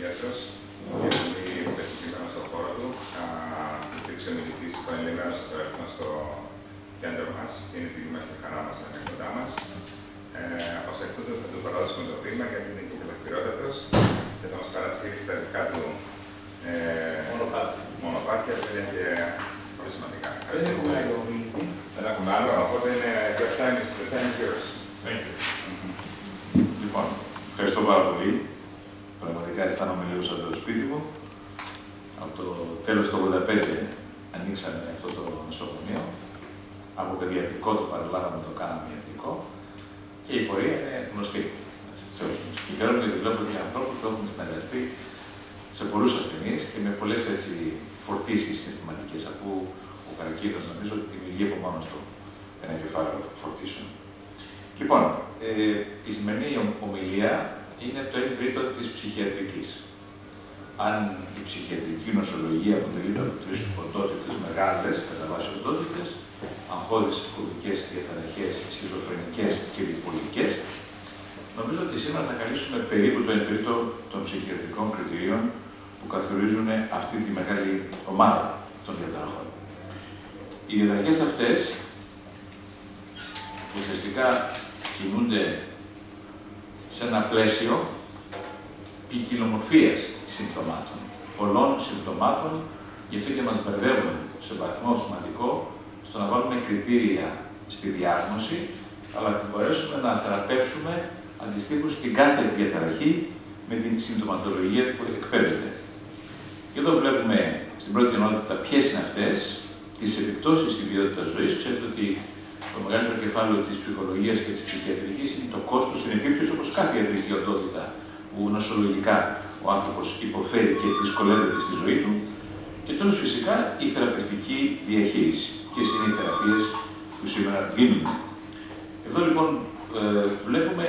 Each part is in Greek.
ιατρός και πολύ πετυχημένο στον χώρο του. Υπήρξε μιλητή επανειλημμένο στο έρθμα στο κέντρο μας και είναι τιμή μας και χαρά μας να είναι κοντά μας. Ε, Ω εκ τούτου θα του παραδώσουμε το βήμα γιατί είναι και τελευταιότατο και θα μας παρασύρει στα δικά του ε, μονοπάτια, που είναι και πολύ σημαντικά. Δεν έχουμε άλλο Δεν έχουμε άλλο, οπότε είναι your time is, the time is yours. Thank you. Λοιπόν, ευχαριστώ πάρα πολύ. Πραγματικά αισθάνομαι λίγο σαν το σπίτι μου. Από το τέλος του 85 ανοίξαμε αυτό το νοσοκομείο. Από παιδιατρικό το παρελάβαμε, το κάναμε ιατρικό. Και η πορεία είναι γνωστή. Σε όλους. Και χαίρομαι γιατί βλέπω και ανθρώπους που έχουν συνεργαστεί σε πολλούς ασθενείς και με πολλές φορτίσεις συστηματικές. Από ο καρκίνος νομίζω ότι δημιουργεί από μόνος του ένα κεφάλαιο φορτίσεων. Λοιπόν, ε, η σημερινή ομιλία είναι το 1 τρίτο της ψυχιατρικής. Αν η ψυχιατρική νοσολογία αποτελείται από τρεις οντότητε μεγάλες, κατά βάση οντότητε, αγχώδεις, κωδικέ, διαταραχές, σχιζοφρενικές και διπολικές, νομίζω ότι σήμερα θα καλύψουμε περίπου το 1 τρίτο των ψυχιατρικών κριτηρίων που καθορίζουν αυτή τη μεγάλη ομάδα των διαταραχών. Οι διαταραχές αυτές ουσιαστικά κινούνται σε ένα πλαίσιο ποικιλομορφίας συμπτωμάτων, πολλών συμπτωμάτων, γι' αυτό και μας μπερδεύουν σε βαθμό σημαντικό στο να βάλουμε κριτήρια στη διάγνωση, αλλά να μπορέσουμε να θεραπεύσουμε αντιστοίχως την κάθε διαταραχή με την συμπτωματολογία που εκπαίδευτε. Και εδώ βλέπουμε στην πρώτη ενότητα ποιες είναι αυτές, τις επιπτώσεις στην ποιότητα ζωής. Ξέρετε ότι το μεγαλύτερο κεφάλαιο της ψυχολογίας και της ψυχιατρικής είναι το κόστος στην επίπτωση όπως κάθε ιατρική οντότητα που νοσολογικά ο άνθρωπος υποφέρει και δυσκολεύεται στη ζωή του. Και τέλος φυσικά η θεραπευτική διαχείριση. Ποιε είναι οι θεραπείες που σήμερα δίνουμε. Εδώ λοιπόν ε, βλέπουμε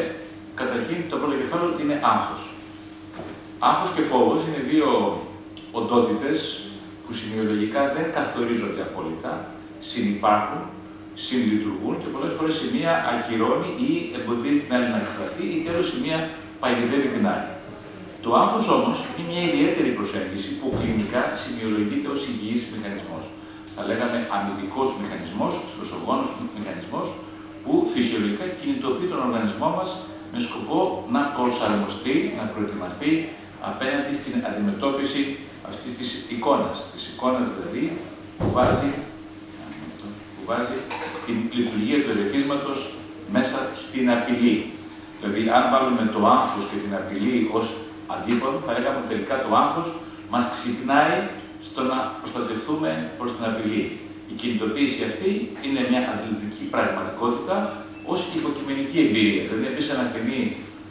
καταρχήν το πρώτο κεφάλαιο ότι είναι άγχος. Άγχος και φόβος είναι δύο οντότητες που σημειολογικά δεν καθορίζονται απόλυτα, συνυπάρχουν, συλλειτουργούν και πολλές φορές η μία ακυρώνει ή εμποδίζει την άλλη να εκφραστεί ή τέλος η μία παγιδεύει την άλλη. Το άγχος όμως είναι μια ιδιαίτερη προσέγγιση που κλινικά σημειολογείται ως υγιής μηχανισμός. Θα λέγαμε αμυντικός μηχανισμός, στροσογόνος μηχανισμός, που φυσιολογικά κινητοποιεί τον οργανισμό μας με σκοπό να προσαρμοστεί, να προετοιμαστεί απέναντι στην αντιμετώπιση αυτής της εικόνας. Της εικόνας δηλαδή που βάζει, που βάζει την λειτουργία του ερεθίσματος μέσα στην απειλή. Δηλαδή, αν βάλουμε το άγχος και την απειλή ως αντίποδο, θα λέγαμε ότι τελικά το άγχος μας ξυπνάει στο να προστατευτούμε προς την απειλή. Η κινητοποίηση αυτή είναι μια αντιληπτική πραγματικότητα ως υποκειμενική εμπειρία. Δηλαδή, πει ένα ασθενή,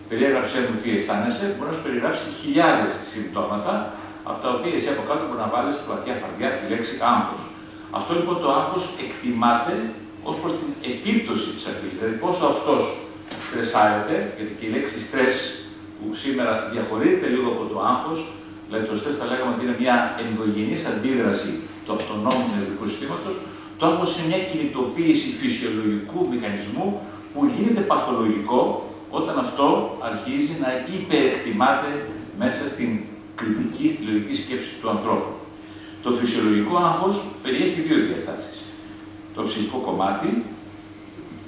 περιέγραψε μου τι αισθάνεσαι, μπορεί να σου περιγράψει χιλιάδες συμπτώματα από τα οποία εσύ από κάτω μπορεί να βάλεις στην πλατεία φαρδιά τη λέξη άγχος. Αυτό λοιπόν το άγχος εκτιμάται ως προς την επίπτωση της απειλή. Δηλαδή πόσο αυτός στρεσάρεται, γιατί και η λέξη στρες που σήμερα διαχωρίζεται λίγο από το άγχος, δηλαδή το στρες θα λέγαμε ότι είναι μια ενδογενής αντίδραση του αυτονόμου νευρικού συστήματος, το άγχος είναι μια κινητοποίηση φυσιολογικού μηχανισμού που γίνεται παθολογικό όταν αυτό αρχίζει να υπερεκτιμάται μέσα στην κριτική στη λογική σκέψη του ανθρώπου. Το φυσιολογικό άγχος περιέχει δύο διαστάσεις. Το ψυχικό κομμάτι,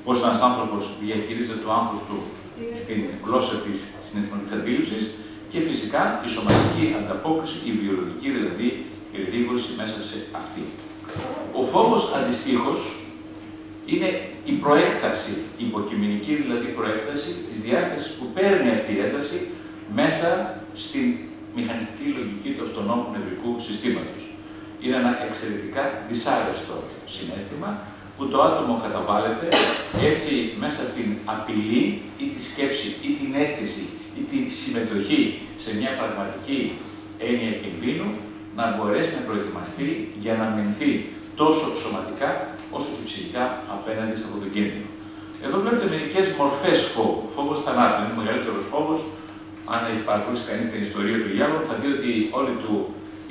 πώς ένας άνθρωπος διαχειρίζεται το άγχος του στην γλώσσα της συναισθηματικής αντίληψης και φυσικά η σωματική ανταπόκριση, η βιολογική δηλαδή η ρήγορση μέσα σε αυτή. Ο φόβος αντιστοίχως είναι η προέκταση, η υποκειμενική δηλαδή προέκταση της διάστασης που παίρνει αυτή η ένταση μέσα στην μηχανιστική λογική του αυτονόμου νευρικού συστήματος. Είναι ένα εξαιρετικά δυσάρεστο συνέστημα που το άτομο καταβάλλεται έτσι μέσα στην απειλή ή τη σκέψη ή την αίσθηση ή τη συμμετοχή σε μια πραγματική έννοια κινδύνου να μπορέσει να προετοιμαστεί για να μενθεί τόσο σωματικά όσο και ψυχικά απέναντι σε αυτό το κίνδυνο. Εδώ βλέπετε μερικές μορφές φόβου. Φόβος θανάτου είναι ο μεγαλύτερος φόβος αν έχει παρακολουθήσει κανείς την ιστορία του Γιάννου, θα δει ότι όλη του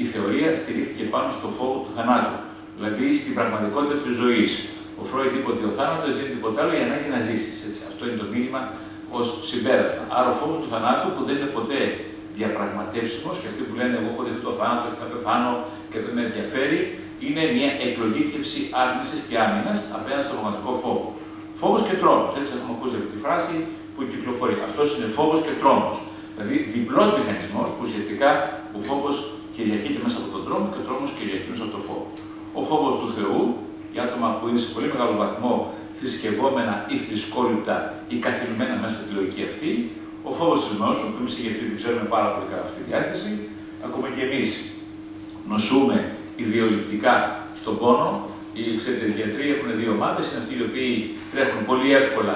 η θεωρία στηρίχθηκε πάνω στο φόβο του θανάτου. Δηλαδή στην πραγματικότητα της ζωής. Ο Φρόιντ είπε ότι ο θάνατος δεν είναι τίποτα άλλο για να έχει να ζήσεις. Αυτό είναι το μήνυμα ως συμπέρασμα. Άρα ο φόβος του θανάτου που δεν είναι ποτέ διαπραγματεύσιμος και αυτοί που λένε Εγώ έχω δεχτεί το θάνατο και θα πεθάνω και δεν με ενδιαφέρει, είναι μια εκλογήκευση άρνηση και άμυνας απέναντι στον πραγματικό φόβο. Φόβος και τρόμος. Έτσι έχουμε ακούσει αυτή τη φράση που κυκλοφορεί. Αυτός είναι φόβος και τρόμος. Δηλαδή διπλός μηχανισμός που ουσιαστικά ο φόβος κυριαρχείται μέσα από τον τρόμο και ο τρόμος κυριαρχεί μέσα από τον φόβο. Ο φόβος του Θεού, για άτομα που είναι σε πολύ μεγάλο βαθμό θρησκευόμενα ή θρησκόληπτα ή καθημερινά μέσα στη λογική αυτή, ο φόβος της νόσου, που εμείς οι γιατροί την ξέρουμε πάρα πολύ καλά αυτή τη διάσταση, ακόμα και εμείς νοσούμε ιδεολειπτικά στον πόνο. Οι ξέρετε, οι γιατροί έχουν δύο ομάδες, είναι αυτοί οι οποίοι τρέχουν πολύ εύκολα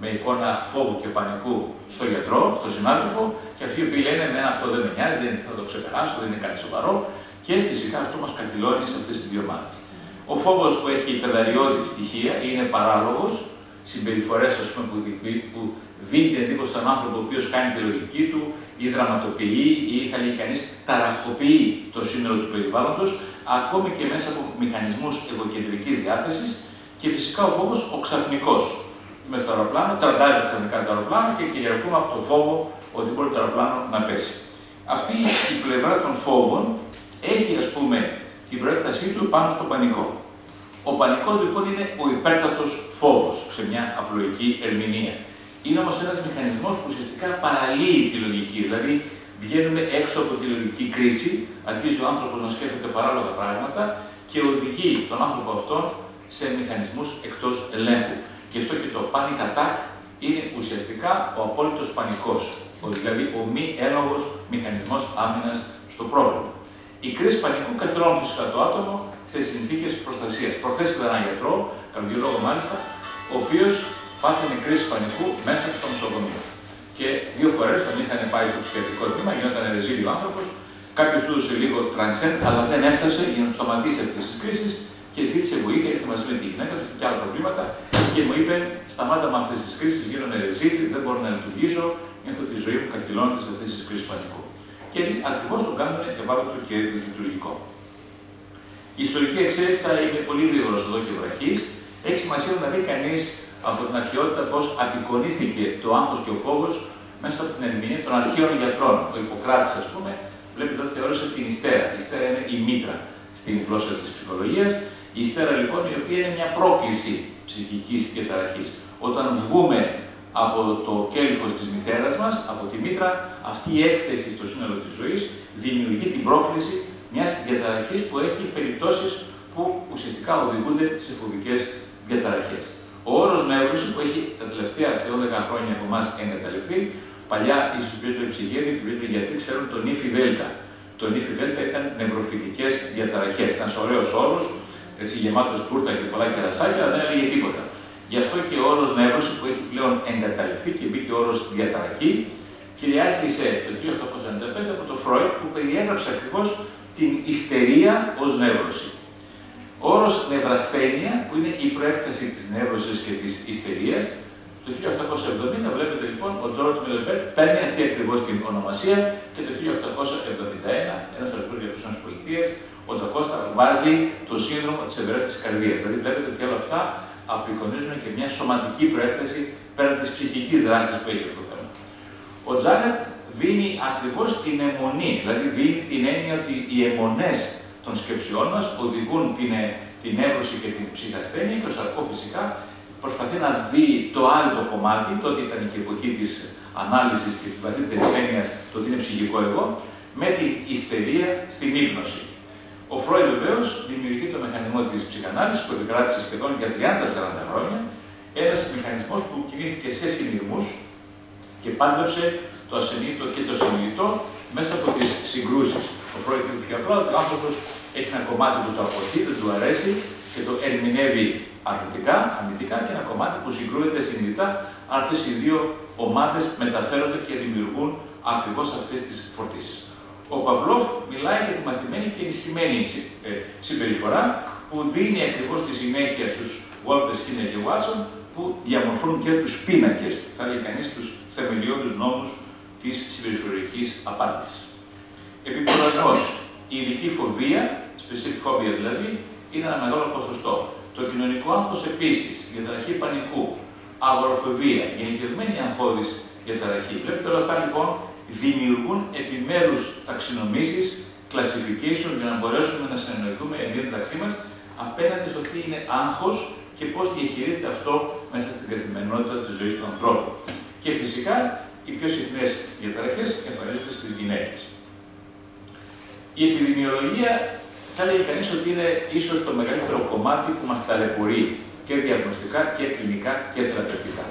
με εικόνα φόβου και πανικού στο γιατρό, στο συνάδελφο, και αυτοί οι οποίοι λένε: Εμένα αυτό δεν με νοιάζει, δεν θα το ξεπεράσω, δεν είναι κάτι σοβαρό. Και φυσικά αυτό μας καθυλώνει σε αυτές τις δύο ομάδε. Ο φόβος που έχει πεδαριώδη στοιχεία είναι παράλογος, συμπεριφορές που, που δίνει την εντύπωση στον άνθρωπο ο οποίος κάνει τη λογική του ή δραματοποιεί ή θα λέει κανείς ταραχοποιεί το σύνολο του περιβάλλοντος, ακόμη και μέσα από μηχανισμούς εγωκεντρικής διάθεσης και φυσικά ο φόβος ο ξαφνικός. Είμαι στο αεροπλάνο, τραντάζει ξαφνικά το αεροπλάνο και κυριαρχούμε από το φόβο ότι μπορεί το αεροπλάνο να πέσει. Αυτή η πλευρά των φόβων έχει ας πούμε την προέκτασή του πάνω στο πανικό. Ο πανικός λοιπόν είναι ο υπέρτατος φόβος σε μια απλοϊκή ερμηνεία. Είναι όμως ένας μηχανισμός που ουσιαστικά παραλύει τη λογική. Δηλαδή, βγαίνουμε έξω από τη λογική κρίση, αρχίζει ο άνθρωπος να σκέφτεται παράλογα πράγματα και οδηγεί τον άνθρωπο αυτόν σε μηχανισμούς εκτός ελέγχου. Γι' αυτό και το panic attack είναι ουσιαστικά ο απόλυτος πανικός. Δηλαδή, ο μη έλογος μηχανισμός άμυνας στο πρόβλημα. Η κρίση πανικού καθιερώνουν φυσικά το άτομο σε συνθήκες προστασίας. Προθέσει ένα γιατρό, καρδιολόγο μάλιστα, ο οποίος πάθαινε κρίση πανικού μέσα στο νοσοκομείο. Και δύο φορές τον είχαν πάει στο ψυχιατρικό τμήμα, γινόταν ρεζίλιο άνθρωπος. Κάποιος του έδωσε λίγο τρανσέντ, αλλά δεν έφτασε για να σταματήσει αυτές τις κρίσεις και ζήτησε βοήθεια. Ήρθε μαζί με τη γυναίκα του και άλλα προβλήματα και μου είπε: Σταμάτα με αυτές τις κρίσεις, γίνονται ρεζίλι, δεν μπορώ να λειτουργήσω. Νιώθω τη ζωή μου καθυλώνεται σε αυτές τις κρίσεις πανικού. Και ακριβώς το κάνουν ευάλωτο και δυσλειτουργικό. Η ιστορική εξέλιξη θα είναι πολύ γρήγορος εδώ και βραχής. Έχει σημασία να δει κανείς από την αρχαιότητα πώς απεικονίστηκε το άγχος και ο φόβος μέσα από την ερμηνεία των αρχαίων γιατρών. Ο Ιπποκράτης, ας πούμε, βλέπετε ότι θεώρησε την ιστέρα. Η ιστέρα είναι η μήτρα στην γλώσσα της ψυχολογίας. Η ιστέρα λοιπόν η οποία είναι μια πρόκληση ψυχικής διαταραχής. Όταν βγούμε από το κέλυφος της μητέρας μας, από τη μήτρα, αυτή η έκθεση στο σύνολο της ζωής δημιουργεί την πρόκληση μιας διαταραχής που έχει περιπτώσεις που ουσιαστικά οδηγούνται σε φοβικές διαταραχές. Ο όρος νεύρωση που έχει τα τελευταία 12 χρόνια από εμάς εγκαταλειφθεί, παλιά ίσως πει το ψυχίατροι και το γιατροί ξέρουν τον ύφη δέλτα. Το ύφη δέλτα ήταν νευροφυτικές διαταραχές. Ήταν ωραίο όρος, έτσι γεμάτος τούρτα και πολλά κερασάκια, αλλά δεν έλεγε τίποτα. Γι' αυτό και ο όρος νεύρωση που έχει πλέον εγκαταλειφθεί και μπήκε ο όρος διαταραχή, κυριάρχησε το 1895 από τον Φρόιτ που περιέγραψε ακριβώς την ιστερία ως νεύρωση. Ο όρος νευρασθένεια, που είναι η προέκταση της νεύρωσης και της ιστερίας, το 1870 βλέπετε λοιπόν ο Τζόρτ Μιλεπέτ παίρνει αυτή ακριβώς την ονομασία και το 1871 ένα στρατηγό για τι Πολιτείε, ο Τζακώστα, βάζει το σύνδρομο της ευερέθηση καρδίας. Δηλαδή βλέπετε ότι όλα αυτά απεικονίζουν και μια σωματική προέκταση πέραν της ψυχικής δράσης που έχει αυτό το θέμα. Ο Τζάνετ δίνει ακριβώς την αιμονή, δηλαδή δίνει την έννοια ότι οι αιμονές των σκεψιών μας οδηγούν την, ε, την έβρωση και την ψυχασθένεια και ο Σαρκό φυσικά προσπαθεί να δει το άλλο το κομμάτι, τότε ήταν και η εποχή της ανάλυσης και της βαθύτερης έννοιας το ότι είναι ψυχικό εγώ, με την ιστερία στην ύπνωση. Ο Φρόιντ βεβαίω δημιουργεί το μηχανισμό της ψυχανάλυσης που επικράτησε σχεδόν για 30-40 χρόνια, ένας μηχανισμός που κινήθηκε σε συνειρμού και πάντρεψε το ασυνείδητο και το συνειδητό μέσα από τις συγκρούσεις. Ο Φρόιντ είπε πιο απλά ότι ο άνθρωπος έχει ένα κομμάτι που το αποθεί, δεν του αρέσει και το ερμηνεύει αρνητικά, αρνητικά και ένα κομμάτι που συγκρούεται συνειδητά. Αυτές οι δύο ομάδες μεταφέρονται και δημιουργούν ακριβώς αυτές τις φορτίσεις. Ο Παυλόφ μιλάει για τη μαθημένη και ενισχυμένη ε, συμπεριφορά που δίνει ακριβώς τη συνέχεια στους Βόλτε, Σκίνερ και Βάτσον που διαμορφώνουν και τους πίνακες, θα λέει κανείς, τους θεμελιώδου νόμους της συμπεριφορικής απάντησης. Επιπλέον, η ειδική φοβία, specific phobia δηλαδή, είναι ένα μεγάλο ποσοστό. Το κοινωνικό άγχο επίσης, διαταραχή πανικού, αγοροφοβία, γενικευμένη αγχώδη διαταραχή. Βλέπετε όλα αυτά λοιπόν δημιουργούν επιμέρους ταξινομήσεις, classification για να μπορέσουμε να συνεννοηθούμε εμείς μεταξύ μας απέναντι στο τι είναι άγχος και πώς διαχειρίζεται αυτό μέσα στην καθημερινότητα της ζωής του ανθρώπου. Και φυσικά οι πιο συχνές διαταραχές εμφανίζονται στις γυναίκες. Η επιδημιολογία θα έλεγε κανείς ότι είναι ίσως το μεγαλύτερο κομμάτι που μας ταλαιπωρεί και διαγνωστικά και κλινικά και θεραπευτικά.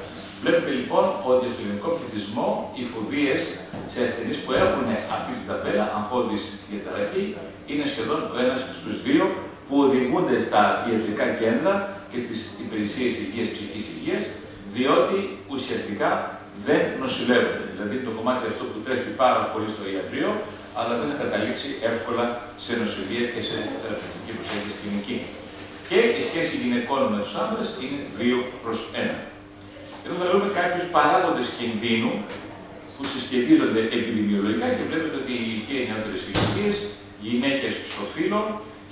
Βλέπετε λοιπόν ότι στο ελληνικό πληθυσμό οι φοβίες σε ασθενεί που έχουν αυτή την ταμπέλα αγχώδη διαταραχή είναι σχεδόν ο ένας στους δύο που οδηγούνται στα ιατρικά κέντρα και στις υπηρεσίες υγείας ψυχικής υγείας, διότι ουσιαστικά δεν νοσηλεύονται. Δηλαδή το κομμάτι αυτό που τρέχει πάρα πολύ στο ιατρείο, αλλά δεν θα καταλήξει εύκολα σε νοσηλεία και σε θεραπευτική προσέγγιση κλινική. Και η σχέση γυναικών με τους άντρε είναι 2 προς 1. Εδώ θα δούμε κάποιους παράγοντες κινδύνου που συσχετίζονται επιδημιολογικά και βλέπετε ότι και οι νεότερες ηλικίες, γυναίκες στο φύλλο,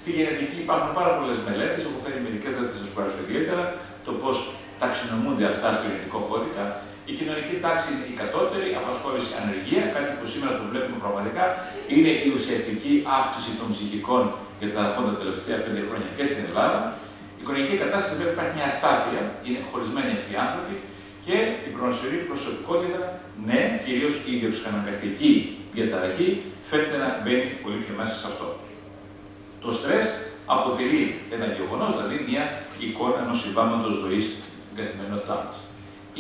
στη γενετική υπάρχουν πάρα πολλές μελέτες. Έχω φέρει μερικές, δεν θα σας παρουσιάσω ιδιαίτερα, το πώς ταξινομούνται αυτά στο γενετικό κώδικα. Η κοινωνική τάξη είναι η κατώτερη, απασχόληση ανεργία, κάτι που σήμερα το βλέπουμε πραγματικά, είναι η ουσιαστική αύξηση των ψυχικών διαταραχών τα τελευταία πέντε χρόνια και στην Ελλάδα. Η οικονομική κατάσταση βέβαια υπάρχει μια αστάθεια, είναι χωρισμένοι αυτοί οι άνθρωποι και η προνοσιωρή προσωπικότητα, ναι, κυρίως η ιδιοψυχαναγκαστική διαταραχή, φαίνεται να μπαίνει πολύ πιο μέσα σε αυτό. Το στρες αποτελεί ένα γεγονός, δηλαδή μια εικόνα ενό συμβάματο ζωής στην καθημερινότητά μας.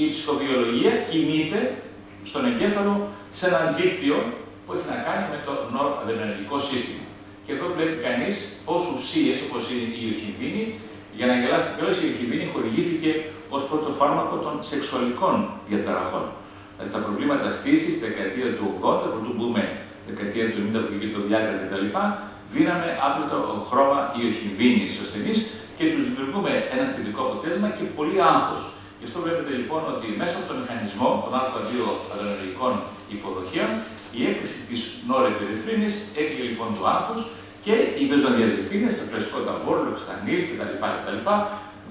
Η ψυχοβιολογία κινείται στον εγκέφαλο σε ένα δίκτυο που έχει να κάνει με το νοραδρεναλικό σύστημα. Και εδώ βλέπει κανείς πώς ουσίες, όπως είναι η ιοχυμβίνη, για να γελάσει κιόλα, η ιοχυμβίνη χορηγήθηκε ως πρώτο φάρμακο των σεξουαλικών διαταραχών. Δηλαδή στα προβλήματα στήση, δεκαετία του 80, πρωτού μπούμε δεκαετία του 90 που είχε το Viagra κτλ., δίναμε άπλετο χρώμα ιοχυμβίνη στους ασθενείς και τους δημιουργούμε ένα θετικό αποτέλεσμα και πολύ άγχος. Γι' αυτό βλέπετε λοιπόν ότι μέσα από τον μηχανισμό των α2 αδρεναλικών υποδοχείων η έκρηση της νόρεπεριφρίνη έκλειγε λοιπόν το άγχος και οι βεζοδιαζεπίνες, τα πλασικότα βόρλοξ, τα νίλ κτλ. κτλ.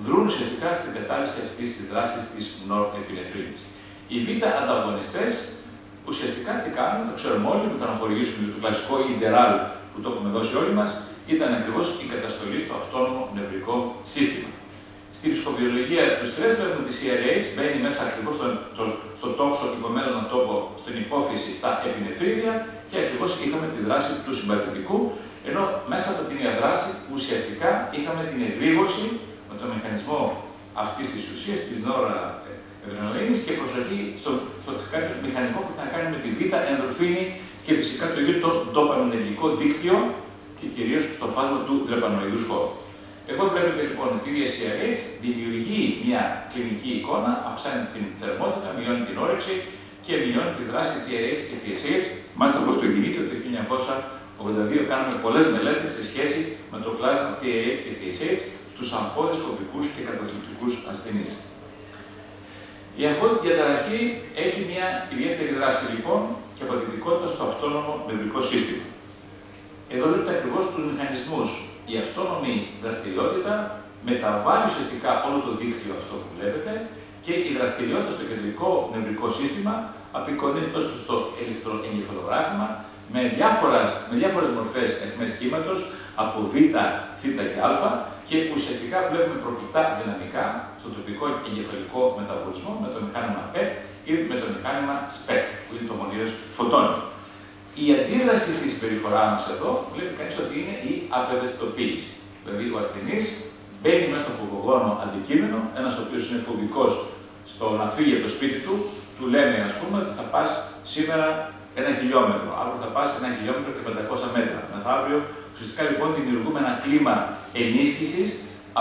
δρούν ουσιαστικά στην κατάλυση αυτής της δράσης της νορεπινεφρίνη. Οι β' ανταγωνιστές ουσιαστικά τι κάνουν, το ξέρουμε όλοι, που το αναχωρήσουμε το κλασικό ιντεράλ που το έχουμε δώσει όλοι μας, ήταν ακριβώς η καταστολή στο αυτόνομο νευρικό σύστημα. Στη ψυχοβιολογία του στρε βλέπουμε ότι η CRH μπαίνει μέσα ακριβώς στο, στο, στο τόξο υπομένονο τόπο, στην υπόφυση, στα επινεφρίδια και ακριβώς είχαμε τη δράση του συμπαθητικού, ενώ μέσα από την διαδράση ουσιαστικά είχαμε την εγρήγορση με τον μηχανισμό αυτής της ουσίας, τη νόρα εδρενολίνη και προσοχή στο, στο μηχανισμό που έχει να κάνει με τη β' ενδορφίνη και φυσικά το ίδιο το ντοπαμινεργικό δίκτυο και κυρίως στο φάσμα του δρεπανοειδού χώρου. Εδώ βλέπετε λοιπόν ότι η CRH δημιουργεί μια κλινική εικόνα, αυξάνει την θερμότητα, μειώνει την όρεξη και μειώνει τη δράση TRH και TSH. Μάλιστα, όπως το εγγυήθηκε το 1982 κάναμε πολλές μελέτες σε σχέση με το πλάσμα TRH και TSH στους αγχώδε φοβικού και καταθλιπτικούς ασθενείς. Η αγχώδη διαταραχή έχει μια ιδιαίτερη δράση λοιπόν και απαντητικότητα στο αυτόνομο νευρικό σύστημα. Εδώ βλέπετε ακριβώς τους μηχανισμούς. Η αυτόνομη δραστηριότητα μεταβάλλει ουσιαστικά όλο το δίκτυο αυτό που βλέπετε και η δραστηριότητα στο κεντρικό νευρικό σύστημα απεικονίζεται στο ηλεκτροεγκεφαλογράφημα με, διάφορες, με διάφορες μορφές αιχμές κύματος από β, θ και α και ουσιαστικά βλέπουμε προκλητά δυναμικά στο τοπικό εγκεφαλικό μεταβολισμό με το μηχάνημα PET ή με το μηχάνημα SPEC, που είναι το μονίδιο φωτόνιο. Η αντίδραση στη συμπεριφορά μας εδώ βλέπει κανείς ότι είναι η απευαισθητοποίηση. Δηλαδή, ο ασθενής μπαίνει μέσα στο φοβογόνο αντικείμενο, ένας ο οποίος είναι φοβικός στο να φύγει από το σπίτι του, του λέμε, ας πούμε, ότι θα πας σήμερα ένα χιλιόμετρο, αύριο θα πας ένα χιλιόμετρο και 500 μέτρα. Μεθαύριο, ουσιαστικά λοιπόν δημιουργούμε ένα κλίμα ενίσχυσης,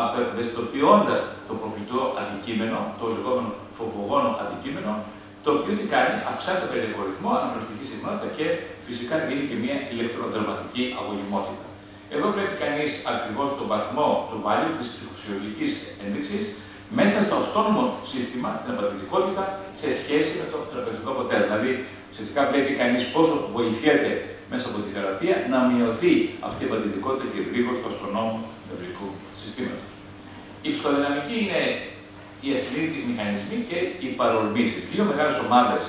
απευαισθητοποιώντα το προκλητό αντικείμενο, το λεγόμενο φοβογόνο αντικείμενο, το οποίο τι κάνει, αυξάνει το περιοδικό ρυθμό, αναπληρωματική συχνότητα και φυσικά δίνει και μια ηλεκτροδερματική αγωνιμότητα. Εδώ βλέπει κανείς ακριβώς τον βαθμό του value της ψυχοφυσιολογικής ένδειξης μέσα στο αυτόνομο σύστημα, στην απαντητικότητα, σε σχέση με το θεραπευτικό αποτέλεσμα. Δηλαδή, ουσιαστικά βλέπει κανείς πόσο βοηθιέται μέσα από τη θεραπεία να μειωθεί αυτή η απαντητικότητα και η γρήγορη του αυτονόμου νευρικού συστήματος. Η ψυχοδυναμική είναι οι ασυνείδητοι μηχανισμοί και οι παρορμήσεις. Δύο μεγάλες ομάδες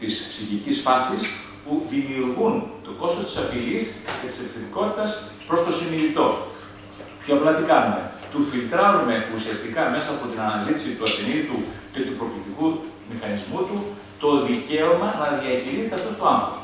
της ψυχικής φάσης που δημιουργούν το κόστος της απειλής και της επιθετικότητα προς το συνειδητό. Πιο απλά τι κάνουμε; Του φιλτράρουμε ουσιαστικά μέσα από την αναζήτηση του ασθενήτου και του προκλητικού μηχανισμού του το δικαίωμα να διαχειρίζεται αυτός το άνθρωπος.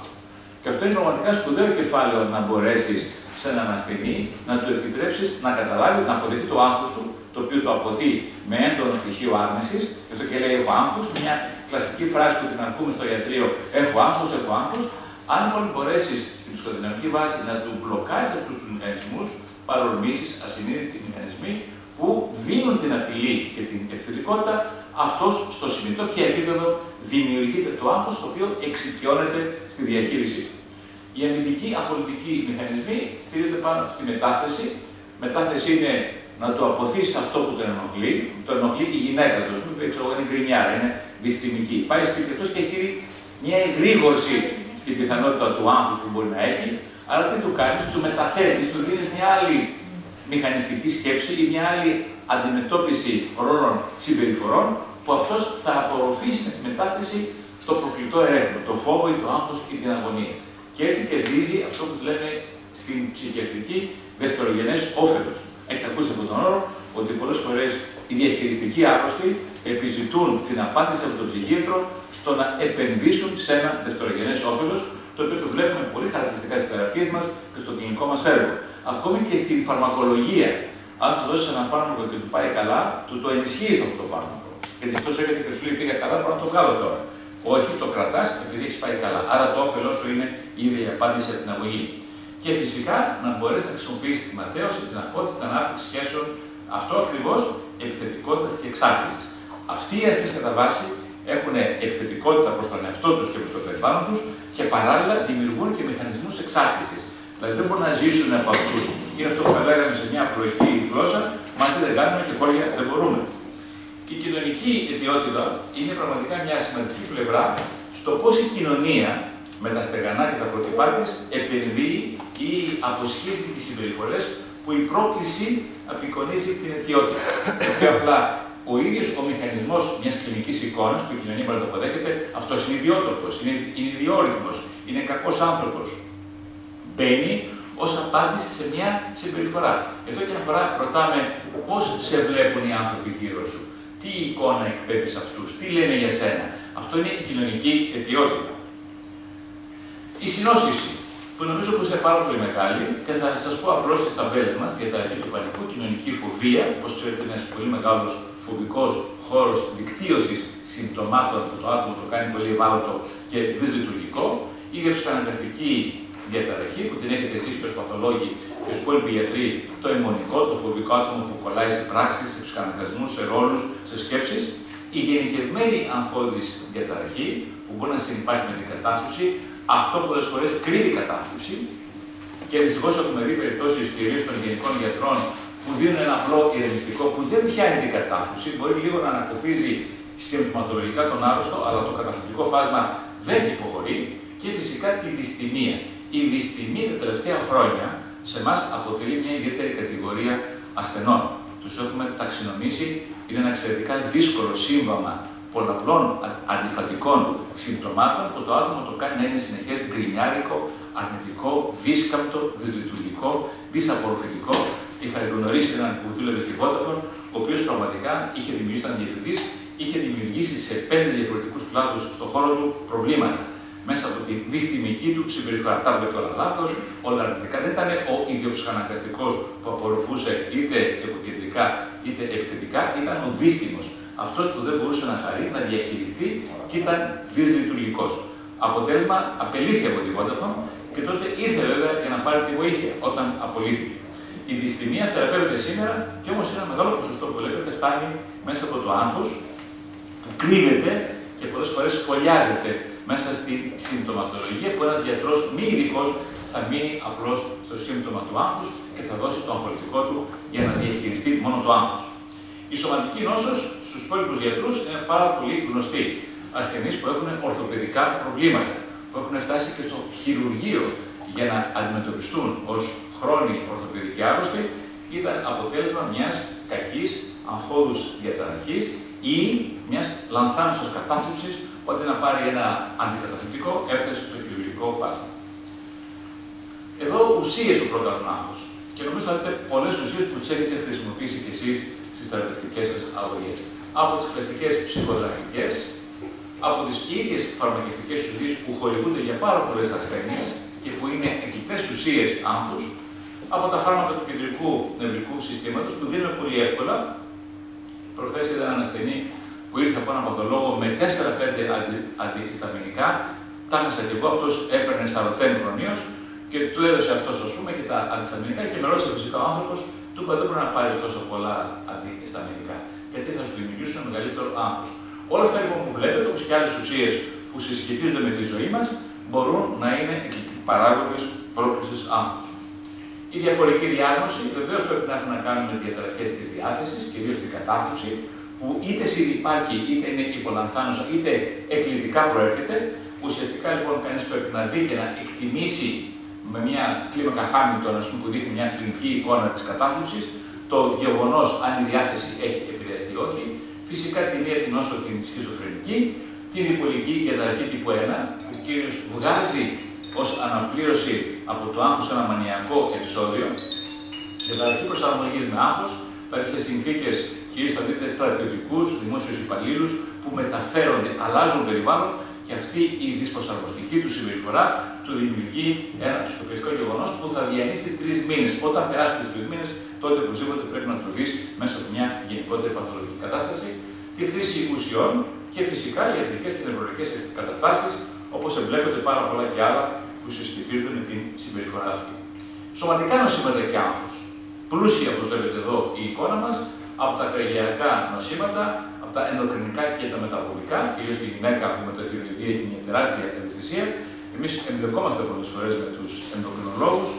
Και αυτό είναι πραγματικά σπουδαίο κεφάλαιο να μπορέσεις σε έναν ασθενή να του επιτρέψεις να καταλάβει, να αποδεχτεί το άγχος του, το οποίο το αποθεί με έντονο στοιχείο άρνηση. Γι' αυτό και λέει: Έχω άγχος, μια κλασική φράση που την ακούμε στο ιατρείο: Έχω άγχος, έχω άγχος. Αν λοιπόν μπορέσεις στην ψυχοδυναμική βάση να του μπλοκάρει αυτούς τους μηχανισμούς, παρορμήσει, ασυνείδητοι μηχανισμοί που δίνουν την απειλή και την επιθετικότητα, αυτός στο συνειδητό και επίπεδο δημιουργείται το άγχος το οποίο εξοικειώνεται στη διαχείρισή του. Οι αμυντικοί απολυτικοί μηχανισμοί στηρίζονται πάνω στη μετάθεση. Μετάθεση είναι να το αποθήσει αυτό που τον ενοχλεί. Το ενοχλεί η γυναίκα του, ας πούμε, ξέρω είναι γκρινιάρα, είναι δυστημική. Πάει σπίτι αυτό και έχει μια εγρήγορση στην πιθανότητα του άγχους που μπορεί να έχει, αλλά τι του κάνεις, του μεταφέρεις, του δίνεις μια άλλη μηχανιστική σκέψη ή μια άλλη αντιμετώπιση ρόλων συμπεριφορών που αυτός θα απορροφήσει με τη μετάθεση το προκλητό ερέθιμο, το φόβο ή το άγχος ή την αγωνία. Και έτσι κερδίζει αυτό που λέμε στην ψυχιατρική δευτερογενές όφελος. Έχετε ακούσει από τον όρο ότι πολλές φορές οι διαχειριστικοί άρρωστοι επιζητούν την απάντηση από τον ψυχίατρο στο να επενδύσουν σε ένα δευτερογενές όφελος, το οποίο το βλέπουμε πολύ χαρακτηριστικά στις θεραπείες μας και στο κλινικό μας έργο. Ακόμη και στην φαρμακολογία. Αν του δώσεις ένα φάρμακο και του πάει καλά, του το ενισχύεις αυτό το φάρμακο. Γιατί αυτός έρχεται και σου λέει πήγα καλά, πρέπει να το κάνω τώρα. Όχι, το κρατάς επειδή έχεις πάει καλά. Άρα το όφελός σου είναι η ίδια η απάντηση από την αγωγή. Και φυσικά να μπορέσεις να χρησιμοποιήσεις τη ματέωση, την απόδειξη, την ανάπτυξη σχέσεων. Αυτό ακριβώς επιθετικότητας και εξάρτηση. Αυτοί οι ασθενεί κατά βάση έχουν επιθετικότητα προς τον εαυτό τους και προς το περιβάλλον τους και παράλληλα δημιουργούν και μηχανισμούς εξάρτηση. Δηλαδή δεν μπορούν να ζήσουν από αυτούς. Είναι αυτό που λέγαμε σε μια προεκτή γλώσσα, μαζί δεν κάνουμε και χώρια δεν μπορούμε. Η κοινωνική ιδιότητα είναι πραγματικά μια σημαντική πλευρά στο πώς η κοινωνία με τα στεγανά και τα πρότυπά της επενδύει ή αποσχίζει τις συμπεριφορές που η πρόκληση απεικονίζει την αιτιότητα. Και απλά ο ίδιος ο μηχανισμός μιας κλινική εικόνας που η κοινωνία μπορεί να το αποδέχεται, αυτός είναι ιδιότοπος, είναι, είναι ιδιόρυθμος, είναι κακός άνθρωπος. Μπαίνει ως απάντηση σε μια συμπεριφορά. Εδώ και μια φορά ρωτάμε πώς σε βλέπουν οι άνθρωποι γύρω σου, τι εικόνα εκπέμπεις αυτούς, τι λένε για σένα. Αυτό είναι η κοινωνική αιτιότητα. Η συνόσηση, που νομίζω πως είναι πάρα πολύ μεγάλη και θα σας πω απλώς τις ταμπέλες μας για τα του πανικού κοινωνική φοβία. Όπως ξέρετε, είναι ένας πολύ μεγάλος φοβικός χώρος δικτύωσης συμπτωμάτων που το άτομο το κάνει πολύ ευάλωτο και δυσλειτουργικό. Η ψυχαναγκαστική διαταραχή που την έχετε εσείς ω παθολόγοι και ω υπόλοιποι γιατροί, το αιμονικό, το φοβικό άτομο που κολλάει σε πράξεις, σε ψυχαναγκασμούς, σε ρόλους, σε σκέψεις. Η γενικευμένη αγχώδη διαταραχή που μπορεί να συνεπάρχει με την κατάσταση, αυτό πολλές φορές κρύβει κατάθλιψη και δυστυχώς έχουμε δει περιπτώσεις κυρίως των γενικών γιατρών που δίνουν ένα απλό ηρεμιστικό που δεν πιάνει την κατάθλιψη, μπορεί λίγο να ανακοφίζει συμπτωματολογικά τον άρρωστο, αλλά το καταθλιπτικό φάσμα δεν υποχωρεί και φυσικά τη δυστημία. Η δυστημία τα τελευταία χρόνια σε εμάς αποτελεί μια ιδιαίτερη κατηγορία ασθενών. Τους έχουμε ταξινομήσει, είναι ένα εξαιρετικά δύσκολο σύμβαμα πολλαπλών αντιφατικών συμπτωμάτων που το άτομο το κάνει να είναι συνεχές γκρινιάρικο, αρνητικό, δίσκαμπτο, δυσλειτουργικό, δυσαπορροφητικό. Είχα γνωρίσει έναν που δούλευε στη Vodafone, ο οποίος πραγματικά είχε δημιουργήσει, ήταν διευθυντής, είχε δημιουργήσει σε πέντε διαφορετικούς κλάδου στον χώρο του προβλήματα μέσα από τη δυστημική του συμπεριφορά. Τα βλέπετε όλα λάθος, όλα αρνητικά. Δεν ήταν ο ιδιοψυχαναγκαστικό που απορροφούσε είτε επικεντρικά είτε επιθετικά, ήταν ο δίστημο αυτός που δεν μπορούσε να χαρεί, να διαχειριστεί και ήταν δυσλειτουργικός. Αποτέλεσμα, απελήθηκε από τη Vodafone και τότε ήρθε βέβαια για να πάρει τη βοήθεια όταν απολύθηκε. Η δυστημία θεραπεύεται σήμερα και όμως ένα μεγάλο ποσοστό που λέγεται φτάνει μέσα από το άγχος που κρύβεται και πολλές φορές φωλιάζεται μέσα στη συμπτωματολογία που ένας γιατρός μη ειδικός θα μείνει απλώς στο σύμπτωμα του άγχους και θα δώσει το αγχολητικό του για να διαχειριστεί μόνο το άγχος. Η σωματική νόσος στους υπόλοιπους γιατρούς είναι πάρα πολύ γνωστή. Ασθενείς που έχουν ορθοπαιδικά προβλήματα, που έχουν φτάσει και στο χειρουργείο για να αντιμετωπιστούν ως χρόνιοι ορθοπαιδικοί άρρωστοι, ήταν αποτέλεσμα μιας κακής αγχώδους διαταραχής ή μιας λανθάνουσας κατάθλιψης που αντί να πάρει ένα αντικαταθλιπτικό έφτασε στο χειρουργείο. νευρολογικό φάσμα. Εδώ ουσίες του προκαλούν άγχο. Και νομίζω θα δείτε πολλές ουσίες που τις έχετε χρησιμοποιήσει κι εσείς στις θεραπευτικές σας αγωγές. Από τις κλασικές ψυχοδραστικέ, από τις ίδιες φαρμακευτικές ουσίες που χορηγούνται για πάρα πολλές ασθένειες και που είναι εγκυτέ ουσίες άγχους, από τα φάρμακα του κεντρικού νευρικού συστήματος που δίνουν πολύ εύκολα. Προχθέ είδα έναν ασθενή που ήρθε από έναν παθολόγο με 4-5 αντι, αντισταμινικά. Τα έχασα και εγώ, αυτός έπαιρνε σαρωτέν χρονίως και του έδωσε αυτός, ας πούμε, και τα αντισταμινικά και με ρώτησε φυσικά ο άνθρωπος, του είπα δεν μπορεί να πάρεις τόσο πολλά αντισταμινικά. Γιατί θα σου δημιουργήσουν μεγαλύτερο άγχος. Όλα αυτά λοιπόν που βλέπετε, όπως και άλλες ουσίες που συσχετίζονται με τη ζωή μας, μπορούν να είναι παράγοντες πρόκλησης άγχους. Η διαφορετική διάγνωση βεβαίως πρέπει να έχει να κάνει με τις διαταραχές της διάθεσης, κυρίως την κατάθλιψη, που είτε υπάρχει είτε είναι υπολανθάνουσα είτε εκκλητικά προέρχεται. Ουσιαστικά λοιπόν κανείς πρέπει να δει και να εκτιμήσει με μια κλίμακα Χάμιλτον που δείχνει μια κλινική εικόνα της κατάθλιψης, το γεγονός αν η διάθεση έχει επηρεαστεί ή όχι. Φυσικά τη μία την όσο την σχιζοφρενική, την υπολική διαταραχή τύπου 1, που ο κύριος βγάζει ως αναπλήρωση από το άγχος ένα μανιακό επεισόδιο, διαταραχή προσαρμογής με άγχος, δηλαδή σε συνθήκες κυρίω θα δείτε στρατιωτικούς, δημόσιους υπαλλήλους που μεταφέρονται, αλλάζουν περιβάλλον και αυτή η δυσπροσαρμοστική τους συμπεριφορά του δημιουργεί ένα σοκαριστικό γεγονός που θα διανύσει τρεις μήνες. Όταν περάσει τους τρεις μήνες, τότε οπωσδήποτε πρέπει να το δεις μέσα από μια γενικότερη παθολογική κατάσταση, τη χρήση ουσιών και φυσικά ιατρικές και νευρολογικές καταστάσεις, όπως εμπλέκονται πάρα πολλά και άλλα που συσχετίζονται με την συμπεριφορά αυτή. Σωματικά νοσήματα και άγχος. Πλούσια, όπως βλέπετε εδώ, η εικόνα μας από τα καρδιακά νοσήματα, από τα ενδοκρινικά και τα μεταβολικά, κυρίως τη γυναίκα που με το εθιοειδή έχει μια τεράστια ευαισθησία. Εμείς εμπλεκόμαστε πολλές φορές με τους ενδοκρινολόγους,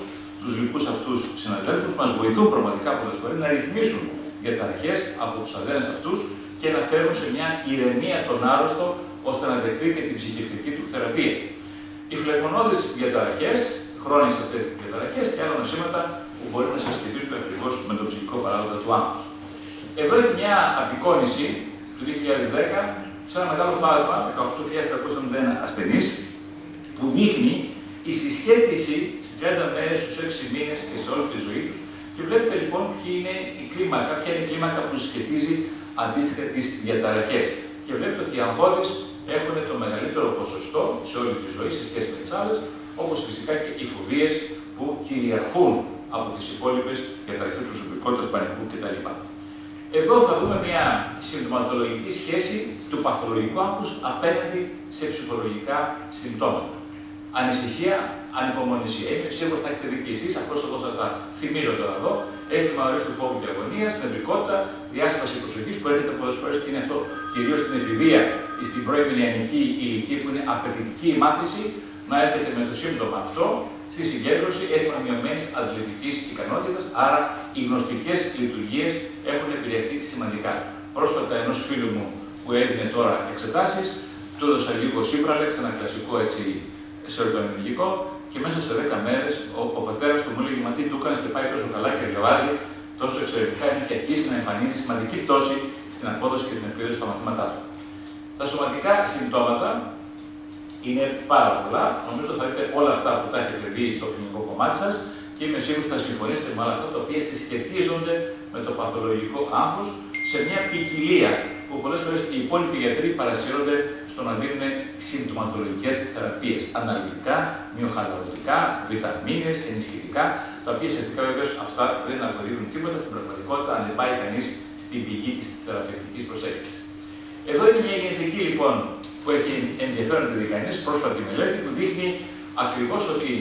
τους λοιπού αυτούς συναδέλφους που μας βοηθούν πραγματικά πολλές φορές να ρυθμίσουν διαταραχέ από τους αδένες αυτούς και να φέρουν σε μια ηρεμία τον άρρωστο ώστε να δεχθεί και την ψυχιατρική του θεραπεία. Οι φλεγμονώδεις διαταραχέ, χρόνιες αυτές τι διαταραχέ και άλλα νοσήματα που μπορεί να συσχετίζονται ακριβώς με τον ψυχικό παράγοντα του άγχου. Εδώ έχει μια απεικόνηση του 2010 σε ένα μεγάλο φάσμα, 18.371 ασθενείς, που δείχνει η συσχέτιση στις 30 μέρες, στους 6 μήνες και σε όλη τη ζωή τους. Και βλέπετε λοιπόν ποια είναι η κλίμακα, ποια είναι η κλίμακα που συσχετίζει αντίστοιχα τις διαταραχές. Και βλέπετε ότι οι αγχώδεις έχουν το μεγαλύτερο ποσοστό σε όλη τη ζωή σε σχέση με τις άλλες, όπως φυσικά και οι φοβίες που κυριαρχούν από τις υπόλοιπες διαταραχές του προσωπικότητας, πανικού κτλ. Εδώ θα δούμε μια συμπτωματολογική σχέση του παθολογικού άγχου απέναντι σε ψυχολογικά συμπτώματα. Ανησυχία, ανυπομονησία. Είμαι σίγουρο θα έχετε δει και εσείς, απλώς εγώ σας τα θυμίζω τώρα εδώ. Αίσθημα ωραίο του φόβου και αγωνίας, νευρικότητα, διάσπαση προσοχής που έρχεται πολλές φορές και είναι αυτό κυρίως στην εφηβεία ή στην πρώην ηλικία που είναι απαιτητική η μάθηση, να έρχεται με το σύμπτωμα αυτό στη συγκέντρωση αίσθημα μειωμένη αθλητικής ικανότητας, άρα οι γνωστικές λειτουργίες έχουν επηρεαστεί σημαντικά. Πρόσφατα ενός φίλου μου που έδινε τώρα εξετάσεις, του έδωσα λίγο σύμπραλεξ, ένα κλασικό έτσι σερωτονολογικό, και μέσα σε 10 μέρες ο, ο πατέρας του μου έλεγε Μα τι του έκανε και πάει τόσο καλά και διαβάζει τόσο εξαιρετικά, έχει αρχίσει να εμφανίζει σημαντική πτώση στην απόδοση και στην εκπαίδευση των μαθήματά του. Τα σωματικά συμπτώματα είναι πάρα πολλά. Νομίζω θα δείτε όλα αυτά που τα έχετε δει στο κλινικό κομμάτι σας και είμαι σίγουρος ότι θα συμφωνήσετε με όλα αυτά τα οποία συσχετίζονται με το παθολογικό άγχος σε μια ποικιλία που πολλές φορές οι υπόλοιποι γιατροί παρασύρονται στο να δίνουν συμπτωματολογικές θεραπείες. Αναλυτικά, μειοχαλαρωτικά, βιταμίνες, ενισχυτικά, τα οποία ουσιαστικά βεβαίως αυτά δεν αποδίδουν τίποτα στην πραγματικότητα αν δεν πάει κανείς στην πηγή της θεραπευτικής προσέγγισης. Εδώ είναι μια γενετική λοιπόν που έχει ενδιαφέρον τη κανείς, πρόσφατη μελέτη που δείχνει ακριβώς ότι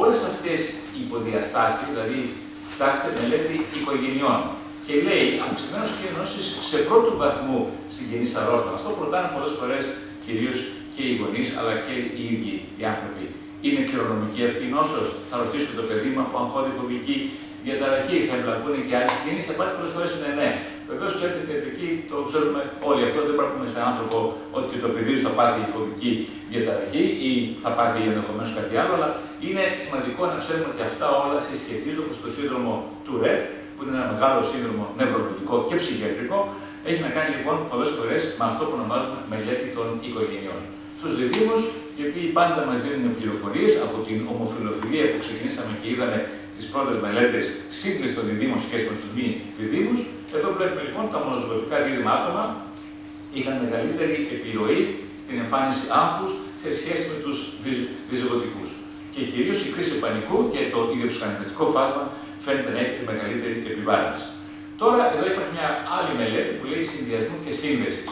όλες αυτές οι υποδιαστάσεις, δηλαδή κοιτάξτε μελέτη οικογενειών, και λέει αυξημένο κίνδυνο σε πρώτο βαθμό συγγενή αρρώστια. Αυτό προτάνε πολλές φορές κυρίως και οι γονείς αλλά και οι ίδιοι οι άνθρωποι. Είναι κληρονομική αυτή η νόσος, θα ρωτήσω το παιδί μου από αγχώδη φοβική διαταραχή, θα εμπλακούν και άλλοι συγγενεί. Σε πάλι πολλές φορές είναι ναι. Βεβαίως, ξέρετε στην ιατρική το ξέρουμε όλοι. Αυτό δεν πρέπει να πούμε σε άνθρωπο ότι και το παιδί θα πάθει η φοβική διαταραχή ή θα πάθει ενδεχομένως κάτι άλλο, αλλά είναι σημαντικό να ξέρουμε ότι αυτά όλα συσχετίζονται στο σύνδρομο του ΡΕΤ, που είναι ένα μεγάλο σύνδρομο νευρολογικό και ψυχιατρικό, έχει να κάνει λοιπόν πολλές φορές με αυτό που ονομάζουμε μελέτη των οικογενειών. Στους διδήμου οι οποίοι πάντα μας δίνουν πληροφορίες από την ομοφιλοφιλία που ξεκινήσαμε και είδαμε τις πρώτες μελέτες σύγκριση των διδήμων σχέση με τους μη διδήμου. Εδώ βλέπουμε λοιπόν τα μονοζωγοτικά δίδυμα άτομα είχαν μεγαλύτερη επιρροή στην εμφάνιση άγχους σε σχέση με τους διζωγοτικού. Και κυρίως η κρίση πανικού και το ιδιοψυχανιστικό φάσμα φαίνεται να έχει μεγαλύτερη επιβάρυνση. Τώρα εδώ υπάρχει μια άλλη μελέτη που λέει συνδυασμού και σύνδεσης.